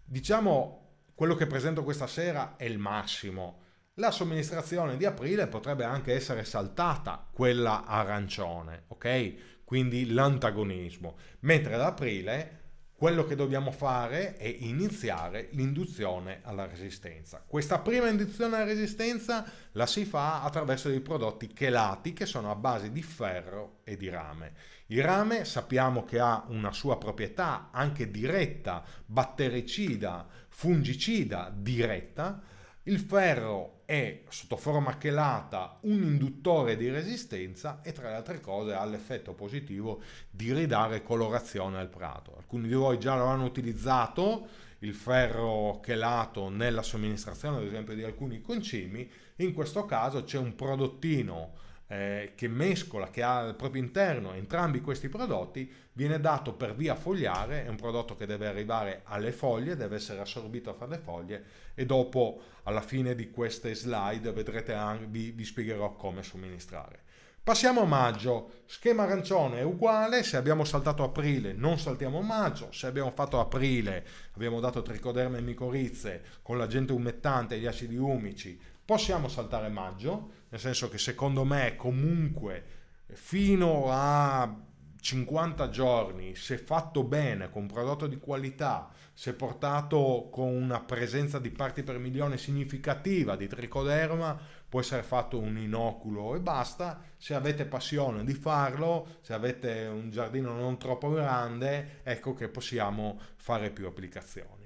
diciamo quello che presento questa sera è il massimo. La somministrazione di aprile potrebbe anche essere saltata, quella arancione, ok? Quindi l'antagonismo, mentre ad aprile quello che dobbiamo fare è iniziare l'induzione alla resistenza. Questa prima induzione alla resistenza la si fa attraverso dei prodotti chelati che sono a base di ferro e di rame. Il rame sappiamo che ha una sua proprietà anche diretta, battericida, fungicida diretta. Il ferro è sotto forma chelata un induttore di resistenza e tra le altre cose ha l'effetto positivo di ridare colorazione al prato. Alcuni di voi già lo hanno utilizzato il ferro chelato nella somministrazione ad esempio di alcuni concimi, in questo caso c'è un prodottino eh, che mescola, che ha al proprio interno entrambi questi prodotti, viene dato per via fogliare, è un prodotto che deve arrivare alle foglie, deve essere assorbito fra le foglie e dopo alla fine di queste slide vedrete vi, vi spiegherò come somministrare. Passiamo a maggio, schema arancione è uguale, se abbiamo saltato aprile non saltiamo maggio, se abbiamo fatto aprile abbiamo dato tricoderme e micorizze con l'agente umettante e gli acidi umici, possiamo saltare maggio, nel senso che secondo me comunque fino a 50 giorni, se fatto bene, con prodotto di qualità, se portato con una presenza di parti per milione significativa di tricoderma, può essere fatto un inoculo e basta. Se avete passione di farlo, se avete un giardino non troppo grande, ecco che possiamo fare più applicazioni.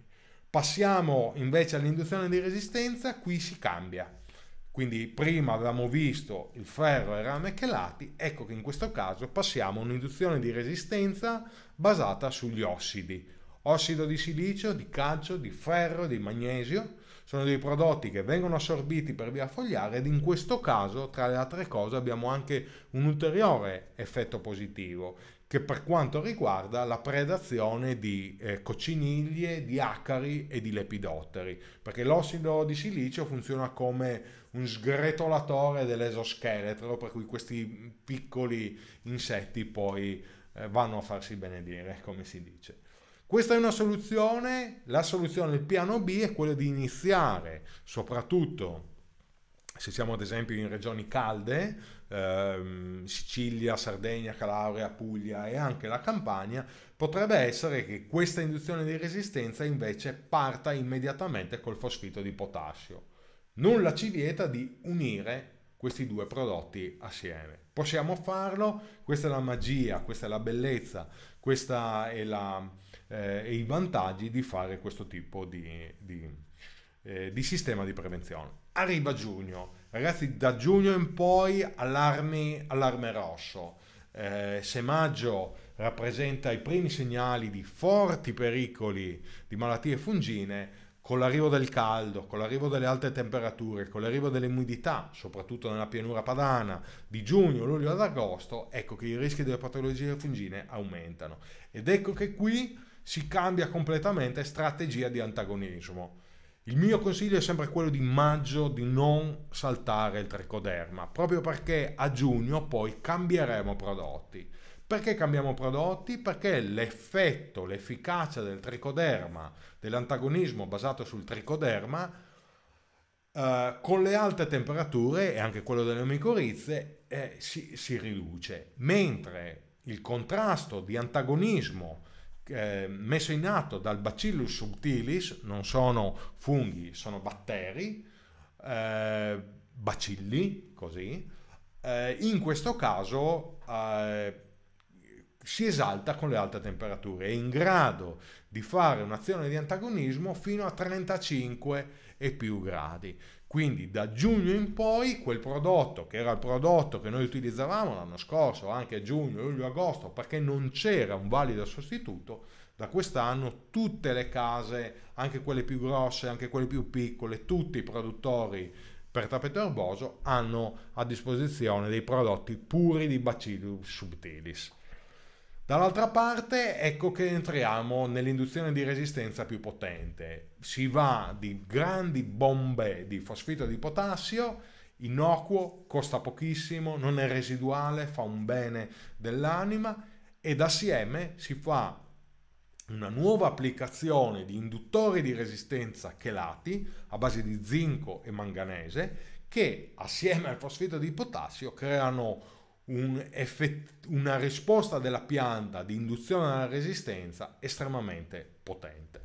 Passiamo invece all'induzione di resistenza, qui si cambia. Quindi prima avevamo visto il ferro e il rame chelati, ecco che in questo caso passiamo a un'induzione di resistenza basata sugli ossidi. Ossido di silicio, di calcio, di ferro, di magnesio sono dei prodotti che vengono assorbiti per via fogliare ed in questo caso, tra le altre cose, abbiamo anche un ulteriore effetto positivo che per quanto riguarda la predazione di eh, cocciniglie, di acari e di lepidotteri, perché l'ossido di silicio funziona come un sgretolatore dell'esoscheletro, per cui questi piccoli insetti poi eh, vanno a farsi benedire, come si dice. Questa è una soluzione, la soluzione, il piano B è quello di iniziare, soprattutto se siamo ad esempio in regioni calde, ehm, Sicilia, Sardegna, Calabria, Puglia e anche la Campania, potrebbe essere che questa induzione di resistenza invece parta immediatamente col fosfito di potassio. Nulla ci vieta di unire questi due prodotti assieme. Possiamo farlo, questa è la magia, questa è la bellezza, questi la, eh, i vantaggi di fare questo tipo di, di, eh, di sistema di prevenzione. Arriva giugno, ragazzi da giugno in poi allarmi, allarme rosso. Eh, se maggio rappresenta i primi segnali di forti pericoli di malattie fungine, con l'arrivo del caldo, con l'arrivo delle alte temperature, con l'arrivo dell'umidità, soprattutto nella pianura padana, di giugno, luglio ad agosto, ecco che i rischi delle patologie fungine aumentano. Ed ecco che qui si cambia completamente strategia di antagonismo. Il mio consiglio è sempre quello di maggio di non saltare il tricoderma, proprio perché a giugno poi cambieremo prodotti. Perché cambiamo prodotti? Perché l'effetto, l'efficacia del tricoderma, dell'antagonismo basato sul tricoderma, eh, con le alte temperature e anche quello delle micorizze eh, si, si, riduce, mentre il contrasto di antagonismo eh, messo in atto dal Bacillus subtilis, non sono funghi, sono batteri, eh, bacilli, così, eh, in questo caso eh, si esalta con le alte temperature, è in grado di fare un'azione di antagonismo fino a 35 e più gradi. Quindi da giugno in poi quel prodotto, che era il prodotto che noi utilizzavamo l'anno scorso, anche a giugno, luglio, agosto, perché non c'era un valido sostituto, da quest'anno tutte le case, anche quelle più grosse, anche quelle più piccole, tutti i produttori per tappeto erboso hanno a disposizione dei prodotti puri di Bacillus subtilis. Dall'altra parte ecco che entriamo nell'induzione di resistenza più potente. Si va di grandi bombe di fosfito di potassio, innocuo, costa pochissimo, non è residuale, fa un bene dell'anima ed assieme si fa una nuova applicazione di induttori di resistenza chelati a base di zinco e manganese che assieme al fosfito di potassio creano un effett- una risposta della pianta di induzione alla resistenza estremamente potente.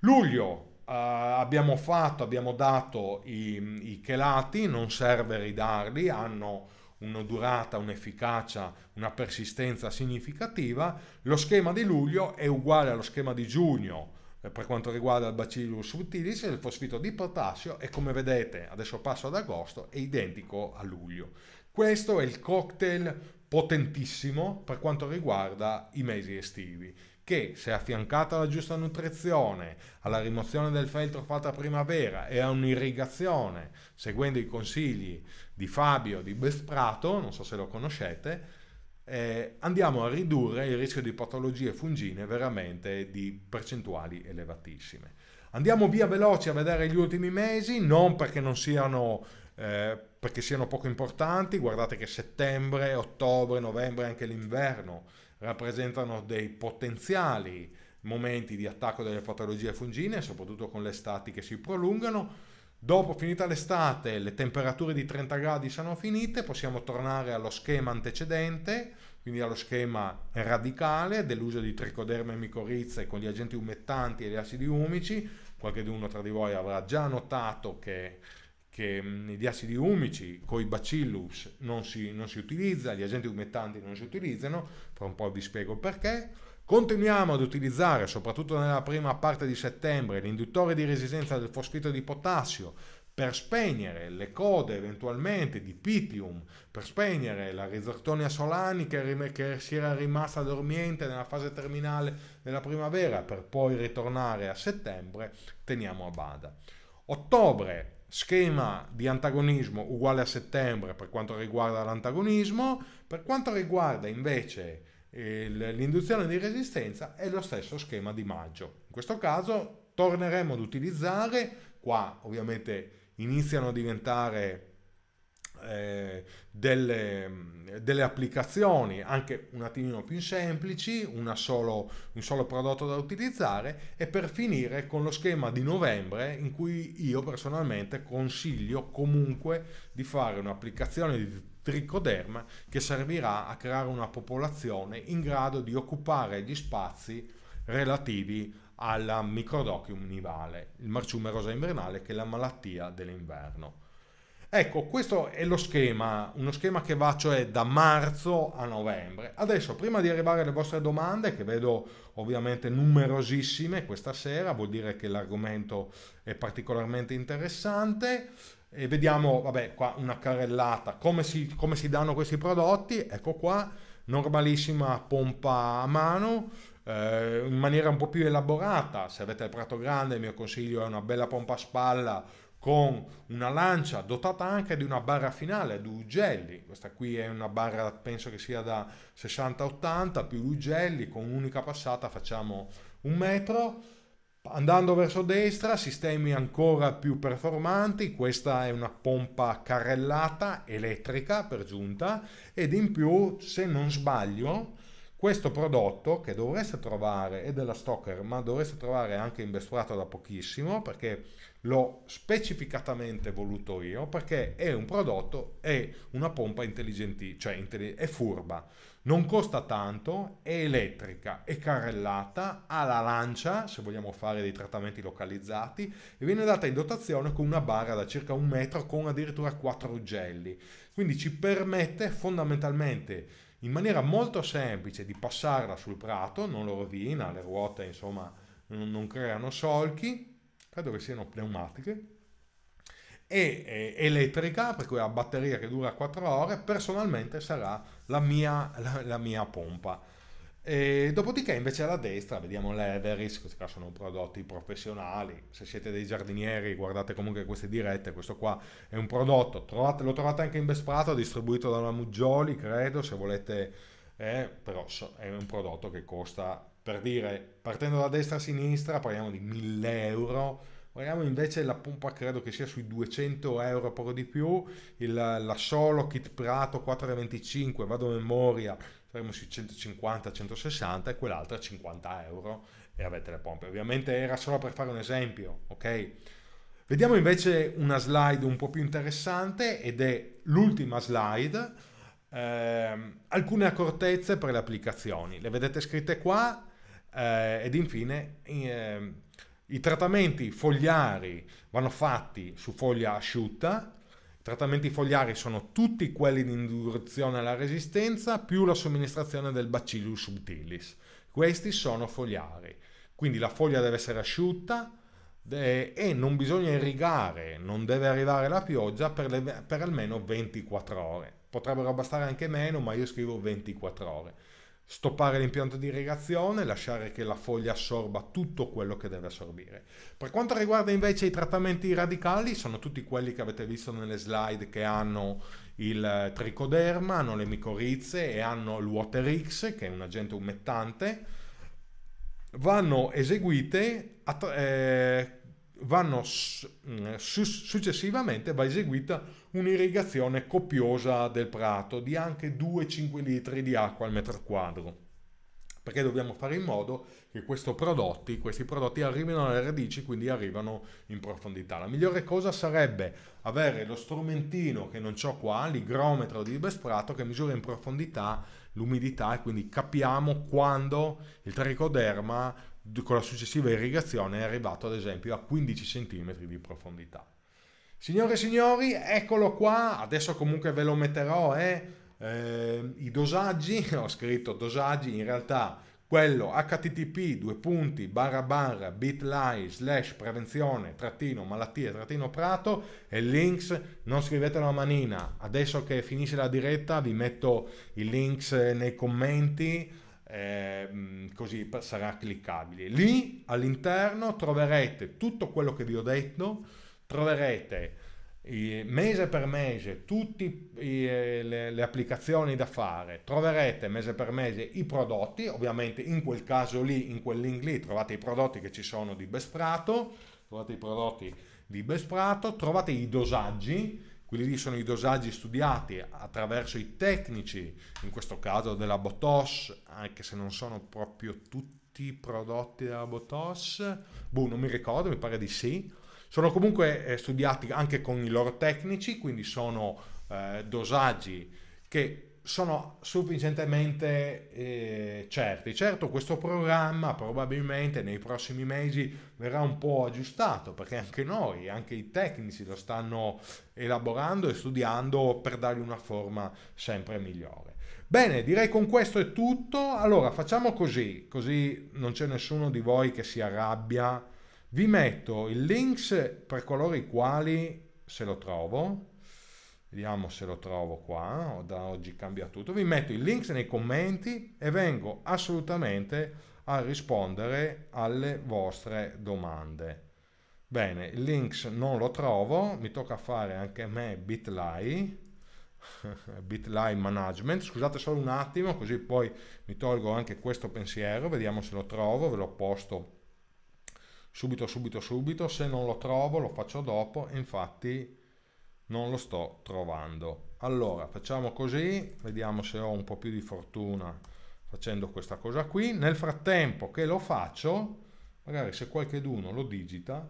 Luglio Uh, abbiamo fatto, abbiamo dato i, i, chelati, non serve ridarli, hanno una durata, un'efficacia, una persistenza significativa. Lo schema di luglio è uguale allo schema di giugno eh, per quanto riguarda il Bacillus subtilis e il fosfito di potassio e come vedete, adesso passo ad agosto, è identico a luglio. Questo è il cocktail potentissimo per quanto riguarda i mesi estivi che se affiancata alla giusta nutrizione, alla rimozione del feltro fatta a primavera e a un'irrigazione, seguendo i consigli di Fabio di Best Prato, non so se lo conoscete, eh, andiamo a ridurre il rischio di patologie fungine veramente di percentuali elevatissime. Andiamo via veloci a vedere gli ultimi mesi, non perché non siano eh, perché siano poco importanti. Guardate che settembre, ottobre, novembre, anche l'inverno rappresentano dei potenziali momenti di attacco delle patologie fungine, soprattutto con le estati che si prolungano. Dopo finita l'estate, le temperature di 30 gradi sono finite, possiamo tornare allo schema antecedente, quindi allo schema radicale dell'uso di tricoderme e micorizze con gli agenti umettanti e gli acidi umici. Qualche uno tra di voi avrà già notato che che gli acidi umici con i bacillus non si, non si utilizza, gli agenti umettanti non si utilizzano, fra un po' vi spiego perché. Continuiamo ad utilizzare, soprattutto nella prima parte di settembre, l'induttore di resistenza del fosfito di potassio per spegnere le code eventualmente di pitium, per spegnere la risottonia solani che, che si era rimasta dormiente nella fase terminale della primavera per poi ritornare a settembre, teniamo a bada. Ottobre schema di antagonismo uguale a settembre per quanto riguarda l'antagonismo, per quanto riguarda invece eh, l'induzione di resistenza è lo stesso schema di maggio. In questo caso torneremo ad utilizzare, qua ovviamente iniziano a diventare eh, delle, delle, applicazioni anche un attimino più semplici, solo, un solo prodotto da utilizzare e per finire con lo schema di novembre in cui io personalmente consiglio comunque di fare un'applicazione di tricoderma che servirà a creare una popolazione in grado di occupare gli spazi relativi alla microdochium nivale, il marciume rosa invernale che è la malattia dell'inverno. Ecco, questo è lo schema, uno schema che va cioè da marzo a novembre. Adesso, prima di arrivare alle vostre domande, che vedo ovviamente numerosissime questa sera, vuol dire che l'argomento è particolarmente interessante. E vediamo, vabbè, qua una carrellata, come si, come si danno questi prodotti. Ecco qua, normalissima pompa a mano, eh, in maniera un po' più elaborata. Se avete il prato grande, il mio consiglio è una bella pompa a spalla con una lancia dotata anche di una barra finale di ugelli. Questa qui è una barra, penso che sia da 60-80 più ugelli, con un'unica passata facciamo un metro. Andando verso destra, sistemi ancora più performanti, questa è una pompa carrellata elettrica per giunta ed in più, se non sbaglio, questo prodotto che dovreste trovare è della Stocker, ma dovreste trovare anche in Bestrato da pochissimo perché l'ho specificatamente voluto io perché è un prodotto, è una pompa intelligente, cioè è furba, non costa tanto, è elettrica, è carrellata, ha la lancia se vogliamo fare dei trattamenti localizzati e viene data in dotazione con una barra da circa un metro con addirittura quattro ugelli. Quindi ci permette fondamentalmente in maniera molto semplice di passarla sul prato, non lo rovina, le ruote insomma non, creano solchi, credo che siano pneumatiche, e elettrica, per cui la batteria che dura 4 ore, personalmente sarà la mia, la, la mia pompa. E dopodiché invece alla destra vediamo l'Everis, questi qua sono prodotti professionali, se siete dei giardinieri guardate comunque queste dirette, questo qua è un prodotto, trovate, lo trovate anche in Besprato, distribuito dalla Muggioli credo, se volete, eh, però è un prodotto che costa, per dire, partendo da destra a sinistra parliamo di 1000 euro, Parliamo invece la pompa credo che sia sui 200 euro poco di più, il, la Solo Kit Prato 425, vado a memoria, saremo sui 150-160 e quell'altra 50 euro e avete le pompe. Ovviamente era solo per fare un esempio, ok? Vediamo invece una slide un po' più interessante ed è l'ultima slide. Eh, alcune accortezze per le applicazioni, le vedete scritte qua eh, ed infine eh, i trattamenti fogliari vanno fatti su foglia asciutta, i trattamenti fogliari sono tutti quelli di indurazione alla resistenza più la somministrazione del Bacillus subtilis. Questi sono fogliari, quindi la foglia deve essere asciutta e non bisogna irrigare, non deve arrivare la pioggia per, le, per almeno 24 ore. Potrebbero bastare anche meno, ma io scrivo 24 ore stoppare l'impianto di irrigazione, lasciare che la foglia assorba tutto quello che deve assorbire. Per quanto riguarda invece i trattamenti radicali, sono tutti quelli che avete visto nelle slide che hanno il tricoderma, hanno le micorizze e hanno il X, che è un agente umettante, vanno eseguite eh, vanno mm, successivamente va eseguita un'irrigazione copiosa del prato di anche 2-5 litri di acqua al metro quadro perché dobbiamo fare in modo che prodotti, questi prodotti arrivino alle radici, quindi arrivano in profondità. La migliore cosa sarebbe avere lo strumentino che non ho qua, l'igrometro di Besprato, che misura in profondità l'umidità e quindi capiamo quando il tricoderma con la successiva irrigazione è arrivato ad esempio a 15 cm di profondità. Signore e signori, eccolo qua, adesso comunque ve lo metterò, eh, eh, i dosaggi, ho scritto dosaggi, in realtà quello http due punti barra barra bit.ly slash prevenzione trattino malattie trattino prato e links non scrivetelo a manina. Adesso che finisce la diretta vi metto i links nei commenti eh, così sarà cliccabile. Lì all'interno troverete tutto quello che vi ho detto, troverete mese per mese tutte le, le, applicazioni da fare, troverete mese per mese i prodotti, ovviamente in quel caso lì, in quel link lì trovate i prodotti che ci sono di Besprato, trovate i prodotti di Besprato, trovate i dosaggi, quelli lì sono i dosaggi studiati attraverso i tecnici, in questo caso della Botos, anche se non sono proprio tutti i prodotti della Botos, boh, non mi ricordo, mi pare di sì. Sono comunque eh, studiati anche con i loro tecnici, quindi sono eh, dosaggi che sono sufficientemente eh, certi. Certo, questo programma probabilmente nei prossimi mesi verrà un po' aggiustato perché anche noi, anche i tecnici lo stanno elaborando e studiando per dargli una forma sempre migliore. Bene, direi con questo è tutto. Allora, facciamo così, così non c'è nessuno di voi che si arrabbia. Vi metto il link per coloro i quali, se lo trovo, vediamo se lo trovo qua, da oggi cambia tutto, vi metto i link nei commenti e vengo assolutamente a rispondere alle vostre domande. Bene, il links non lo trovo, mi tocca fare anche a me Bitly, Bitly Management, scusate solo un attimo così poi mi tolgo anche questo pensiero, vediamo se lo trovo, ve lo posto subito subito subito, se non lo trovo lo faccio dopo, infatti non lo sto trovando. Allora facciamo così vediamo se ho un po' più di fortuna facendo questa cosa qui. Nel frattempo che lo faccio magari se qualcheduno lo digita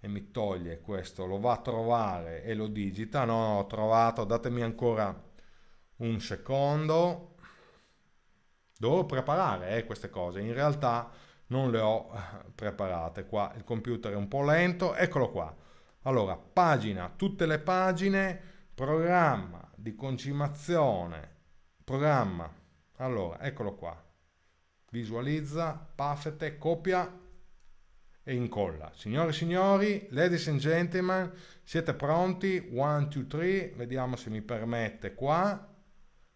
e mi toglie questo lo va a trovare e lo digita. No ho trovato datemi ancora un secondo. Devo preparare eh, queste cose. In realtà non le ho eh, preparate qua. Il computer è un po' lento. Eccolo qua allora, pagina, tutte le pagine, programma di concimazione programma. Allora, eccolo qua. Visualizza, passate, copia e incolla. Signore e signori, ladies and gentlemen, siete pronti? One, two, three. Vediamo se mi permette qua.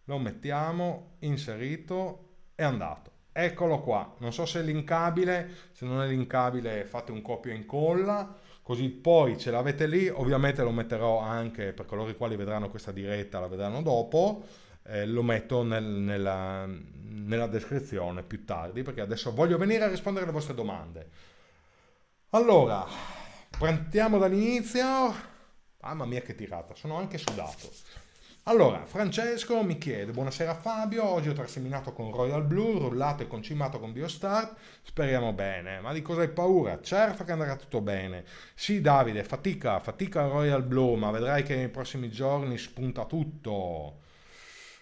Lo mettiamo, inserito, è andato. Eccolo qua. Non so se è linkabile, se non è linkabile fate un copia e incolla così poi ce l'avete lì, ovviamente lo metterò anche per coloro i quali vedranno questa diretta, la vedranno dopo, eh, lo metto nel, nella, nella descrizione più tardi perché adesso voglio venire a rispondere alle vostre domande. Allora, partiamo dall'inizio. Mamma mia che tirata, sono anche sudato. Allora, Francesco mi chiede, buonasera Fabio, oggi ho traseminato con Royal Blue, rullato e concimato con BioStart, speriamo bene, ma di cosa hai paura? Certo che andrà tutto bene. Sì Davide, fatica, fatica Royal Blue, ma vedrai che nei prossimi giorni spunta tutto.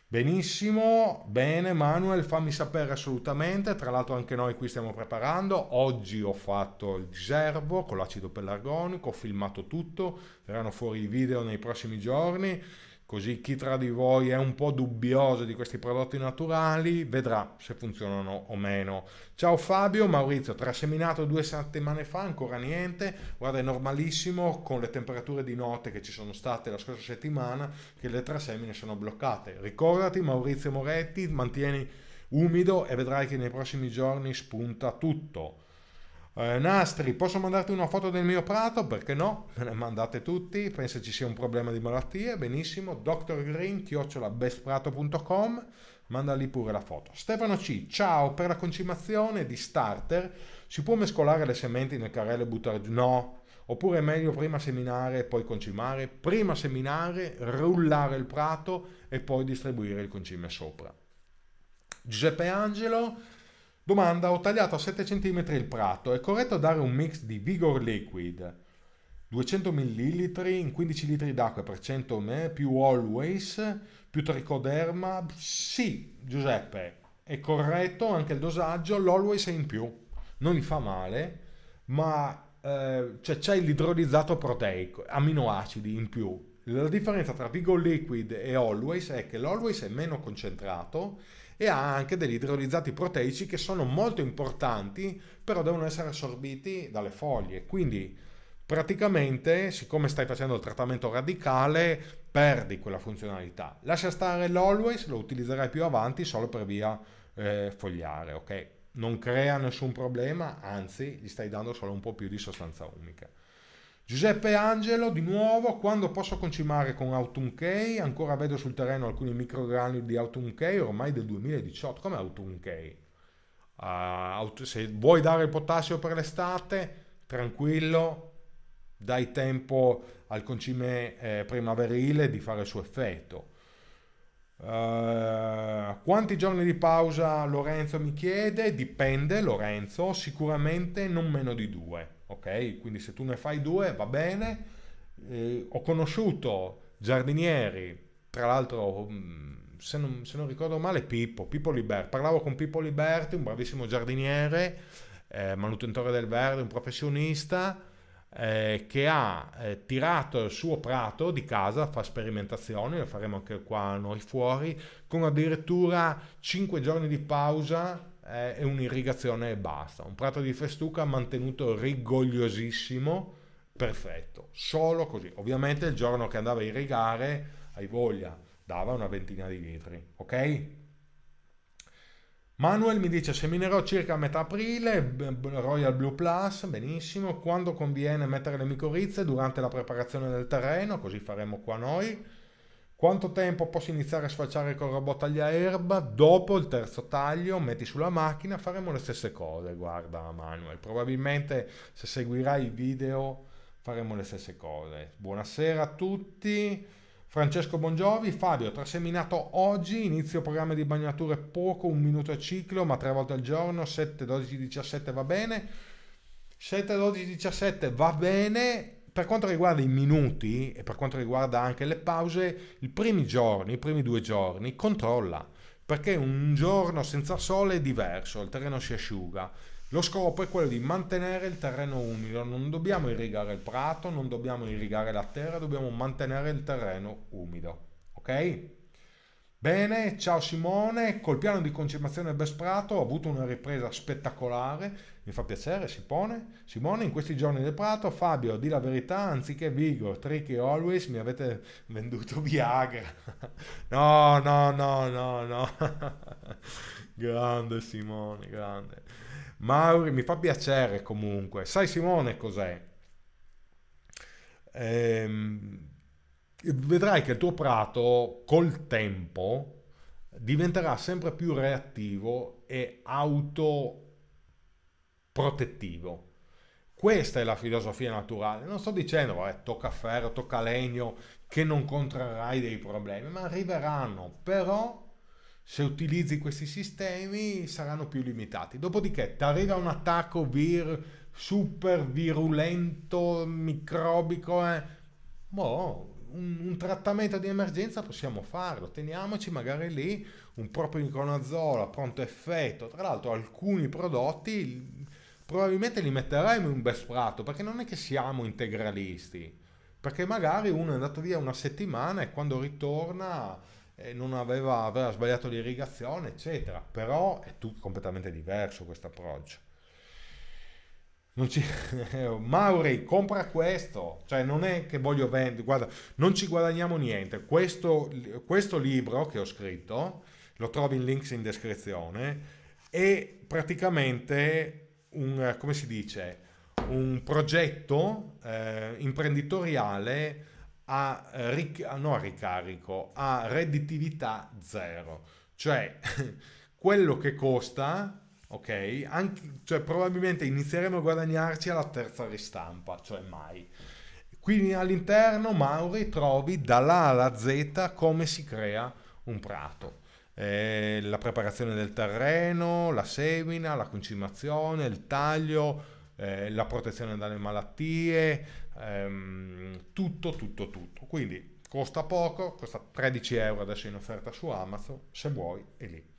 Benissimo, bene Manuel, fammi sapere assolutamente, tra l'altro anche noi qui stiamo preparando, oggi ho fatto il diservo con l'acido pelargonico, ho filmato tutto, verranno fuori i video nei prossimi giorni Così chi tra di voi è un po' dubbioso di questi prodotti naturali vedrà se funzionano o meno. Ciao Fabio, Maurizio, traseminato due settimane fa, ancora niente. Guarda, è normalissimo con le temperature di notte che ci sono state la scorsa settimana che le trasemine sono bloccate. Ricordati, Maurizio Moretti, mantieni umido e vedrai che nei prossimi giorni spunta tutto. Eh, Nastri, posso mandarti una foto del mio prato? Perché no? Me ne mandate tutti, penso ci sia un problema di malattie, benissimo. Dr. Green, chiocciolabestprato.com, mandali pure la foto. Stefano C, ciao, per la concimazione di starter si può mescolare le sementi nel carrello e buttare giù? No. Oppure è meglio prima seminare e poi concimare? Prima seminare, rullare il prato e poi distribuire il concime sopra. Giuseppe Angelo, Domanda, ho tagliato a 7 cm il prato, è corretto dare un mix di Vigor Liquid 200 ml in 15 litri d'acqua per 100 ml più Always più tricoderma? Sì, Giuseppe, è corretto anche il dosaggio, l'Always è in più, non gli fa male, ma eh, cioè, c'è l'idrolizzato proteico, aminoacidi in più. La differenza tra Vigor Liquid e Always è che l'Always è meno concentrato e ha anche degli idrolizzati proteici che sono molto importanti, però devono essere assorbiti dalle foglie. Quindi praticamente, siccome stai facendo il trattamento radicale, perdi quella funzionalità. Lascia stare l'always, lo utilizzerai più avanti solo per via eh, fogliare, ok? Non crea nessun problema, anzi gli stai dando solo un po' più di sostanza umica. Giuseppe Angelo, di nuovo, quando posso concimare con Autumn K? Ancora vedo sul terreno alcuni microgranuli di Autumn K, ormai del 2018. Come Autumn K? Uh, se vuoi dare il potassio per l'estate, tranquillo, dai tempo al concime eh, primaverile di fare il suo effetto. Uh, quanti giorni di pausa Lorenzo mi chiede? Dipende Lorenzo, sicuramente non meno di due ok? Quindi se tu ne fai due va bene. Eh, ho conosciuto giardinieri, tra l'altro, mm, se non, se non, ricordo male, Pippo, Pippo Liberti. Parlavo con Pippo Liberti, un bravissimo giardiniere, eh, manutentore del verde, un professionista. Eh, che ha eh, tirato il suo prato di casa, fa sperimentazioni, lo faremo anche qua noi fuori, con addirittura 5 giorni di pausa eh, e un'irrigazione e basta. Un prato di festuca mantenuto rigogliosissimo, perfetto, solo così. Ovviamente il giorno che andava a irrigare, hai voglia, dava una ventina di litri, ok? Manuel mi dice seminerò circa a metà aprile, Royal Blue Plus, benissimo, quando conviene mettere le micorizze durante la preparazione del terreno, così faremo qua noi quanto tempo posso iniziare a sfalciare col robot tagliaerba? Dopo il terzo taglio, metti sulla macchina, faremo le stesse cose, guarda Manuel. Probabilmente se seguirai i video faremo le stesse cose. Buonasera a tutti. Francesco Bongiovi, Fabio, traseminato oggi, inizio programma di bagnature poco, un minuto a ciclo, ma tre volte al giorno, 7, 12, 17 va bene. 7, 12, 17 va bene, per quanto riguarda i minuti e per quanto riguarda anche le pause, i primi giorni, i primi due giorni, controlla, perché un giorno senza sole è diverso, il terreno si asciuga. Lo scopo è quello di mantenere il terreno umido, non dobbiamo irrigare il prato, non dobbiamo irrigare la terra, dobbiamo mantenere il terreno umido, ok? Bene, ciao Simone, col piano di concemazione Besprato ho avuto una ripresa spettacolare, mi fa piacere Simone. Simone, in questi giorni del Prato, Fabio, di la verità, anziché Vigor, Tricky Always, mi avete venduto Viagra. No, no, no, no, no. Grande Simone, grande. Mauri, mi fa piacere comunque. Sai Simone cos'è? Ehm, vedrai che il tuo prato col tempo diventerà sempre più reattivo e autoprotettivo. Questa è la filosofia naturale. Non sto dicendo, vabbè, tocca ferro, tocca legno, che non contrarrai dei problemi, ma arriveranno. Però se utilizzi questi sistemi saranno più limitati. Dopodiché ti arriva un attacco vir, super virulento, microbico, eh, boh, un, un, trattamento di emergenza possiamo farlo, teniamoci magari lì un propionconazolo a pronto effetto, tra l'altro alcuni prodotti probabilmente li metteremo in best prato perché non è che siamo integralisti, perché magari uno è andato via una settimana e quando ritorna eh, non aveva, aveva sbagliato l'irrigazione, eccetera, però è tutto completamente diverso questo approccio. Ci... Mauri, compra questo, cioè non è che voglio vendere, guarda, non ci guadagniamo niente. Questo, questo libro che ho scritto, lo trovi in links in descrizione, è praticamente un, come si dice, un progetto eh, imprenditoriale a, ric- no a ricarico, a redditività zero. Cioè, quello che costa ok? Anche, cioè, probabilmente inizieremo a guadagnarci alla terza ristampa, cioè mai. Quindi all'interno, Mauri, trovi dall'A alla Z come si crea un prato. Eh, la preparazione del terreno, la semina, la concimazione, il taglio, eh, la protezione dalle malattie, ehm, tutto, tutto, tutto. Quindi costa poco, costa 13 euro adesso in offerta su Amazon, se vuoi è lì.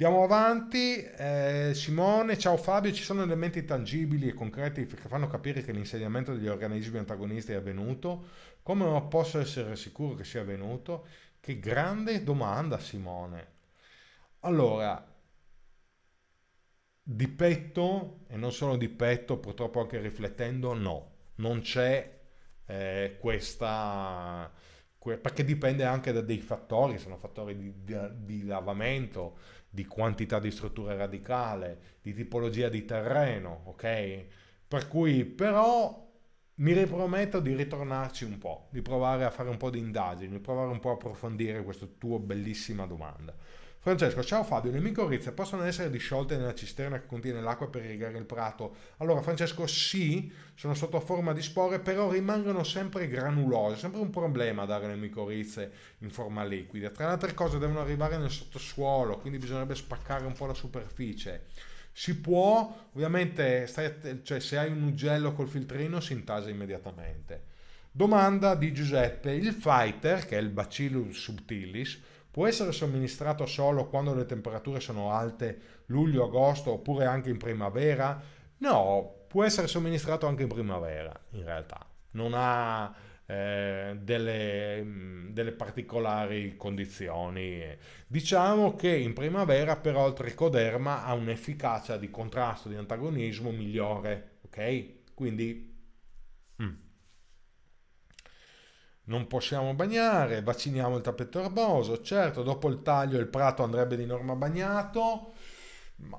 Andiamo avanti, eh, Simone, ciao Fabio, ci sono elementi tangibili e concreti che fanno capire che l'insegnamento degli organismi antagonisti è avvenuto? Come posso essere sicuro che sia avvenuto? Che grande domanda Simone. Allora, di petto, e non solo di petto, purtroppo anche riflettendo, no, non c'è eh, questa... perché dipende anche da dei fattori, sono fattori di, di, di lavamento, di quantità di struttura radicale, di tipologia di terreno, ok? Per cui però mi riprometto di ritornarci un po', di provare a fare un po' di indagini, di provare un po' a approfondire questa tua bellissima domanda. Francesco, ciao Fabio, le micorizze possono essere disciolte nella cisterna che contiene l'acqua per irrigare il prato? Allora Francesco, sì, sono sotto forma di spore, però rimangono sempre granulose, sempre un problema dare le micorizze in forma liquida. Tra le altre cose devono arrivare nel sottosuolo, quindi bisognerebbe spaccare un po' la superficie. Si può, ovviamente, cioè, se hai un ugello col filtrino si intasa immediatamente. Domanda di Giuseppe, il fighter, che è il Bacillus subtilis, Può essere somministrato solo quando le temperature sono alte, luglio, agosto oppure anche in primavera? No, può essere somministrato anche in primavera, in realtà. Non ha eh, delle, mm, delle, particolari condizioni. Diciamo che in primavera però il tricoderma ha un'efficacia di contrasto, di antagonismo migliore, ok? Quindi... Mm non possiamo bagnare, vacciniamo il tappeto erboso, certo, dopo il taglio il prato andrebbe di norma bagnato.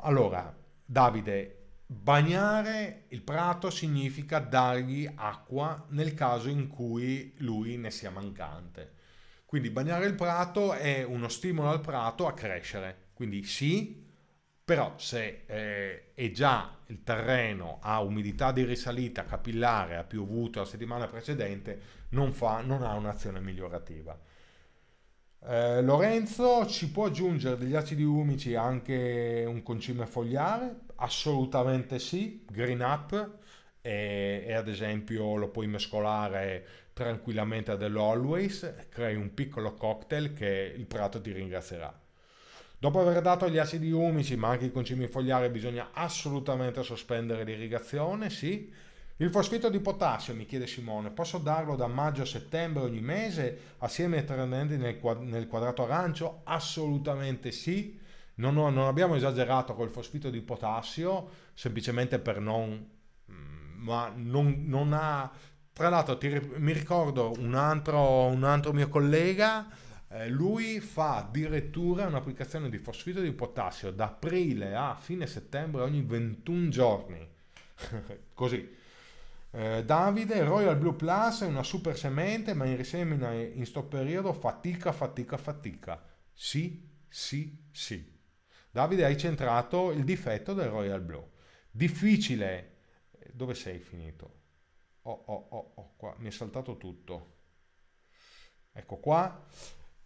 Allora, Davide, bagnare il prato significa dargli acqua nel caso in cui lui ne sia mancante. Quindi bagnare il prato è uno stimolo al prato a crescere. Quindi sì, però se eh, è già il terreno ha umidità di risalita capillare, ha piovuto la settimana precedente, non, fa, non ha un'azione migliorativa. Eh, Lorenzo, ci può aggiungere degli acidi umici anche un concime fogliare? Assolutamente sì, Green Up e, e ad esempio lo puoi mescolare tranquillamente a dell'Always, crei un piccolo cocktail che il prato ti ringrazierà. Dopo aver dato gli acidi umici, ma anche i concimi fogliari, bisogna assolutamente sospendere l'irrigazione, sì. Il fosfito di potassio, mi chiede Simone, posso darlo da maggio a settembre ogni mese assieme ai trainamenti nel quadrato arancio? Assolutamente sì. Non, non, abbiamo esagerato col fosfito di potassio, semplicemente per non... Mm, ma non, non ha... Tra l'altro ti, mi ricordo un altro, un altro mio collega, eh, lui fa addirittura un'applicazione di fosfito di potassio da aprile a fine settembre ogni 21 giorni. Così eh, Davide, Royal Blue Plus è una super semente, ma in risemina in sto periodo fatica, fatica, fatica. Sì, sì, sì. Davide, hai centrato il difetto del Royal Blue. Difficile. Dove sei finito? Oh, oh, oh, oh, qua mi è saltato tutto. Ecco qua.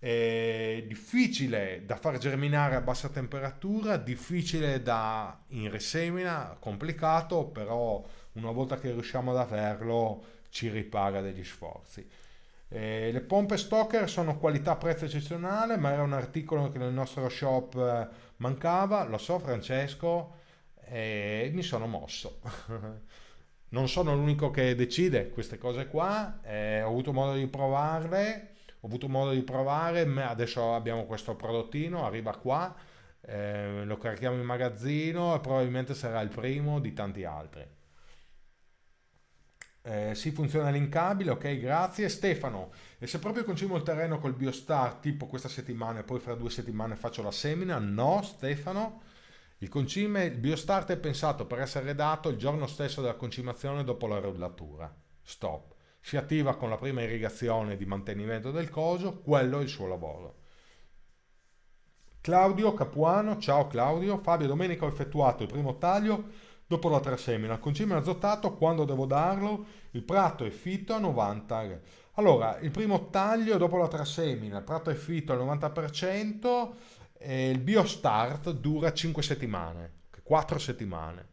È difficile da far germinare a bassa temperatura, difficile da in resemina, complicato, però una volta che riusciamo ad averlo ci ripaga degli sforzi. Eh, le pompe Stoker sono qualità prezzo eccezionale, ma era un articolo che nel nostro shop eh, mancava, lo so Francesco, e mi sono mosso. non sono l'unico che decide queste cose qua, eh, ho avuto modo di provarle, ho avuto modo di provare, adesso abbiamo questo prodottino, arriva qua, eh, lo carichiamo in magazzino e probabilmente sarà il primo di tanti altri. Eh, sì, funziona linkabile, ok, grazie. Stefano, e se proprio concimo il terreno col Biostar tipo questa settimana e poi fra due settimane faccio la semina? No, Stefano. Il concime, il Biostart è pensato per essere redatto il giorno stesso della concimazione dopo la rodatura. Stop. Si attiva con la prima irrigazione di mantenimento del coso, quello è il suo lavoro. Claudio Capuano, ciao Claudio. Fabio, domenica ho effettuato il primo taglio dopo la trasemina. Il concime azotato quando devo darlo? Il prato è fitto a 90. Allora, il primo taglio dopo la trasemina, il prato è fitto al 90% e il biostart dura 5 settimane, 4 settimane.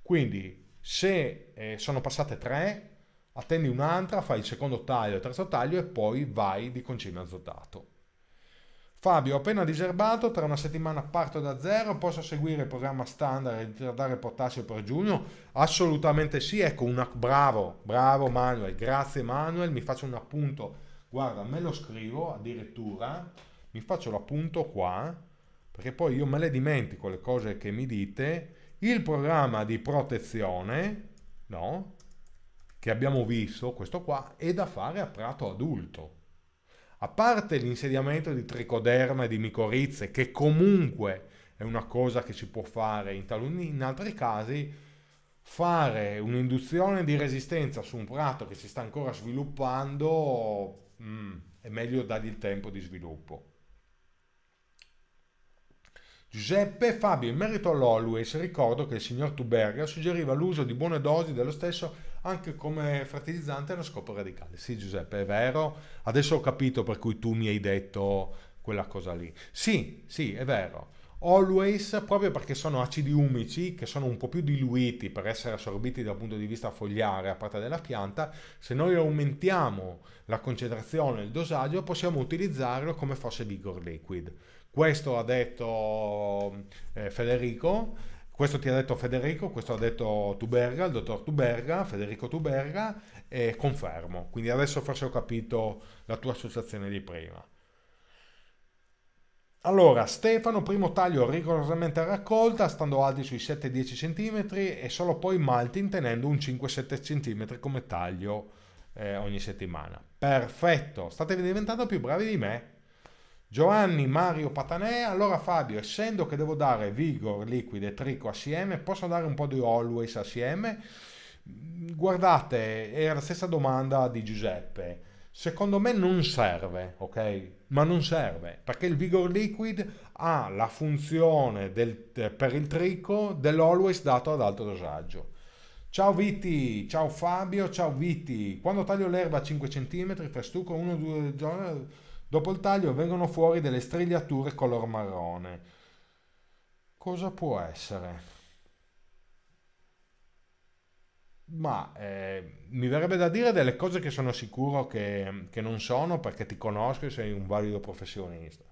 Quindi se eh, sono passate 3, attendi un'altra, fai il secondo taglio, il terzo taglio e poi vai di concime azotato. Fabio, ho appena diserbato, tra una settimana parto da zero, posso seguire il programma standard e ritardare potassio per giugno? Assolutamente sì, ecco, una... bravo, bravo Manuel, grazie Manuel, mi faccio un appunto, guarda, me lo scrivo addirittura, mi faccio l'appunto qua, perché poi io me le dimentico le cose che mi dite, il programma di protezione, no? Che abbiamo visto, questo qua, è da fare a prato adulto a parte l'insediamento di tricoderma e di micorizze, che comunque è una cosa che si può fare in, taluni, in altri casi, fare un'induzione di resistenza su un prato che si sta ancora sviluppando mm, è meglio dargli il tempo di sviluppo. Giuseppe Fabio, in merito all'Always, ricordo che il signor Tuberga suggeriva l'uso di buone dosi dello stesso anche come fertilizzante allo scopo radicale. Sì, Giuseppe, è vero. Adesso ho capito per cui tu mi hai detto quella cosa lì. Sì, sì, è vero. Always, proprio perché sono acidi umici che sono un po' più diluiti per essere assorbiti dal punto di vista fogliare a parte della pianta, se noi aumentiamo la concentrazione il dosaggio possiamo utilizzarlo come fosse Vigor Liquid. Questo ha detto eh, Federico questo ti ha detto Federico, questo ha detto Tuberga, il dottor Tuberga, Federico Tuberga, e confermo. Quindi adesso forse ho capito la tua associazione di prima. Allora, Stefano, primo taglio rigorosamente raccolta, stando alti sui 7-10 cm e solo poi malting tenendo un 5-7 cm come taglio eh, ogni settimana. Perfetto, state diventando più bravi di me. Giovanni Mario Patanè, allora Fabio, essendo che devo dare Vigor, Liquid e Trico assieme, posso dare un po' di Always assieme? Guardate, era la stessa domanda di Giuseppe. Secondo me non serve, ok? Ma non serve, perché il Vigor Liquid ha la funzione del, per il trico dell'Always dato ad alto dosaggio. Ciao Viti, ciao Fabio, ciao Viti. Quando taglio l'erba a 5 cm, festuco 1-2 giorni Dopo il taglio vengono fuori delle strigliature color marrone. Cosa può essere? Ma eh, mi verrebbe da dire delle cose che sono sicuro che, che, non sono perché ti conosco e sei un valido professionista.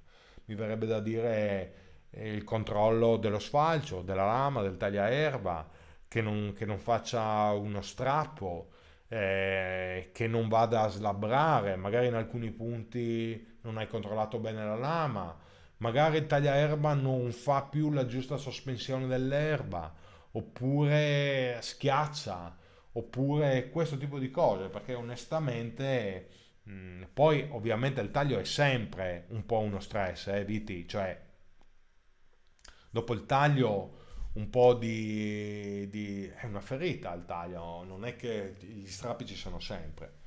Mi verrebbe da dire eh, il controllo dello sfalcio, della lama, del tagliaerba, che non, che non faccia uno strappo, eh, che non vada a slabbrare, magari in alcuni punti non hai controllato bene la lama, magari il tagliaerba non fa più la giusta sospensione dell'erba, oppure schiaccia, oppure questo tipo di cose, perché onestamente mm, poi ovviamente il taglio è sempre un po' uno stress, eh, Viti, cioè dopo il taglio un po' di, di, è una ferita il taglio, non è che gli strappi ci sono sempre.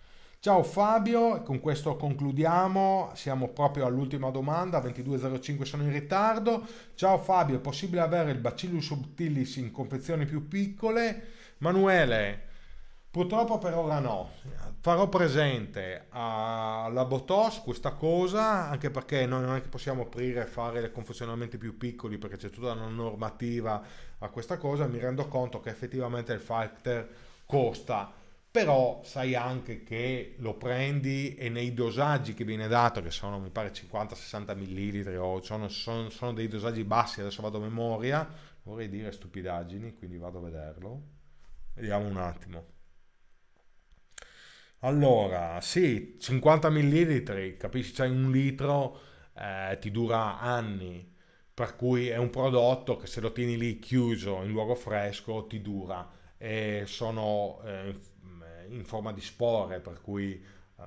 Ciao Fabio, con questo concludiamo, siamo proprio all'ultima domanda, 22.05 sono in ritardo. Ciao Fabio, è possibile avere il Bacillus subtilis in confezioni più piccole? Manuele, purtroppo per ora no. Farò presente alla Botos questa cosa, anche perché noi non è che possiamo aprire e fare i confezionamenti più piccoli perché c'è tutta una normativa a questa cosa, mi rendo conto che effettivamente il factor costa però sai anche che lo prendi e nei dosaggi che viene dato, che sono mi pare 50-60 ml o sono, sono, sono, dei dosaggi bassi, adesso vado a memoria, vorrei dire stupidaggini, quindi vado a vederlo. Vediamo un attimo. Allora, sì, 50 ml, capisci? C'hai un litro, eh, ti dura anni, per cui è un prodotto che se lo tieni lì chiuso in luogo fresco ti dura e sono... Eh, in forma di spore, per cui um,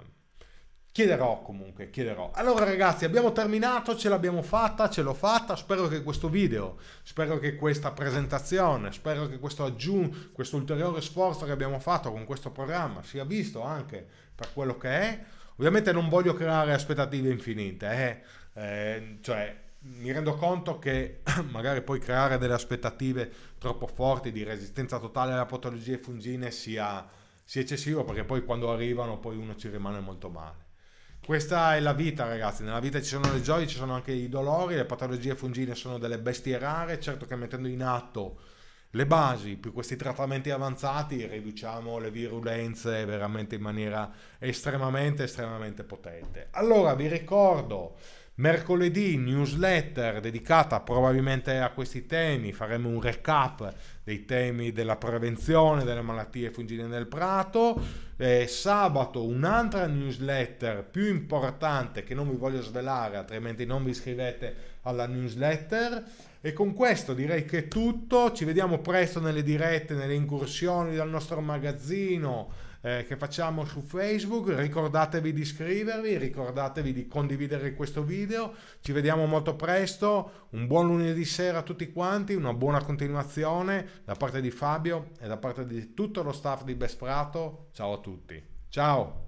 chiederò comunque, chiederò. Allora ragazzi, abbiamo terminato, ce l'abbiamo fatta, ce l'ho fatta, spero che questo video, spero che questa presentazione, spero che questo aggiungo, questo ulteriore sforzo che abbiamo fatto con questo programma sia visto anche per quello che è. Ovviamente non voglio creare aspettative infinite, eh? Eh, cioè mi rendo conto che magari poi creare delle aspettative troppo forti di resistenza totale alla patologie fungine sia sia eccessivo perché poi quando arrivano poi uno ci rimane molto male. Questa è la vita ragazzi, nella vita ci sono le gioie, ci sono anche i dolori, le patologie fungine sono delle bestie rare, certo che mettendo in atto le basi più questi trattamenti avanzati riduciamo le virulenze veramente in maniera estremamente estremamente potente. Allora vi ricordo Mercoledì newsletter dedicata probabilmente a questi temi, faremo un recap dei temi della prevenzione delle malattie fungine del prato. Eh, sabato un'altra newsletter più importante che non vi voglio svelare, altrimenti non vi iscrivete alla newsletter. E con questo direi che è tutto, ci vediamo presto nelle dirette, nelle incursioni dal nostro magazzino eh, che facciamo su Facebook. Ricordatevi di iscrivervi, ricordatevi di condividere questo video. Ci vediamo molto presto. Un buon lunedì sera a tutti quanti, una buona continuazione da parte di Fabio e da parte di tutto lo staff di Best Prato. Ciao a tutti. Ciao!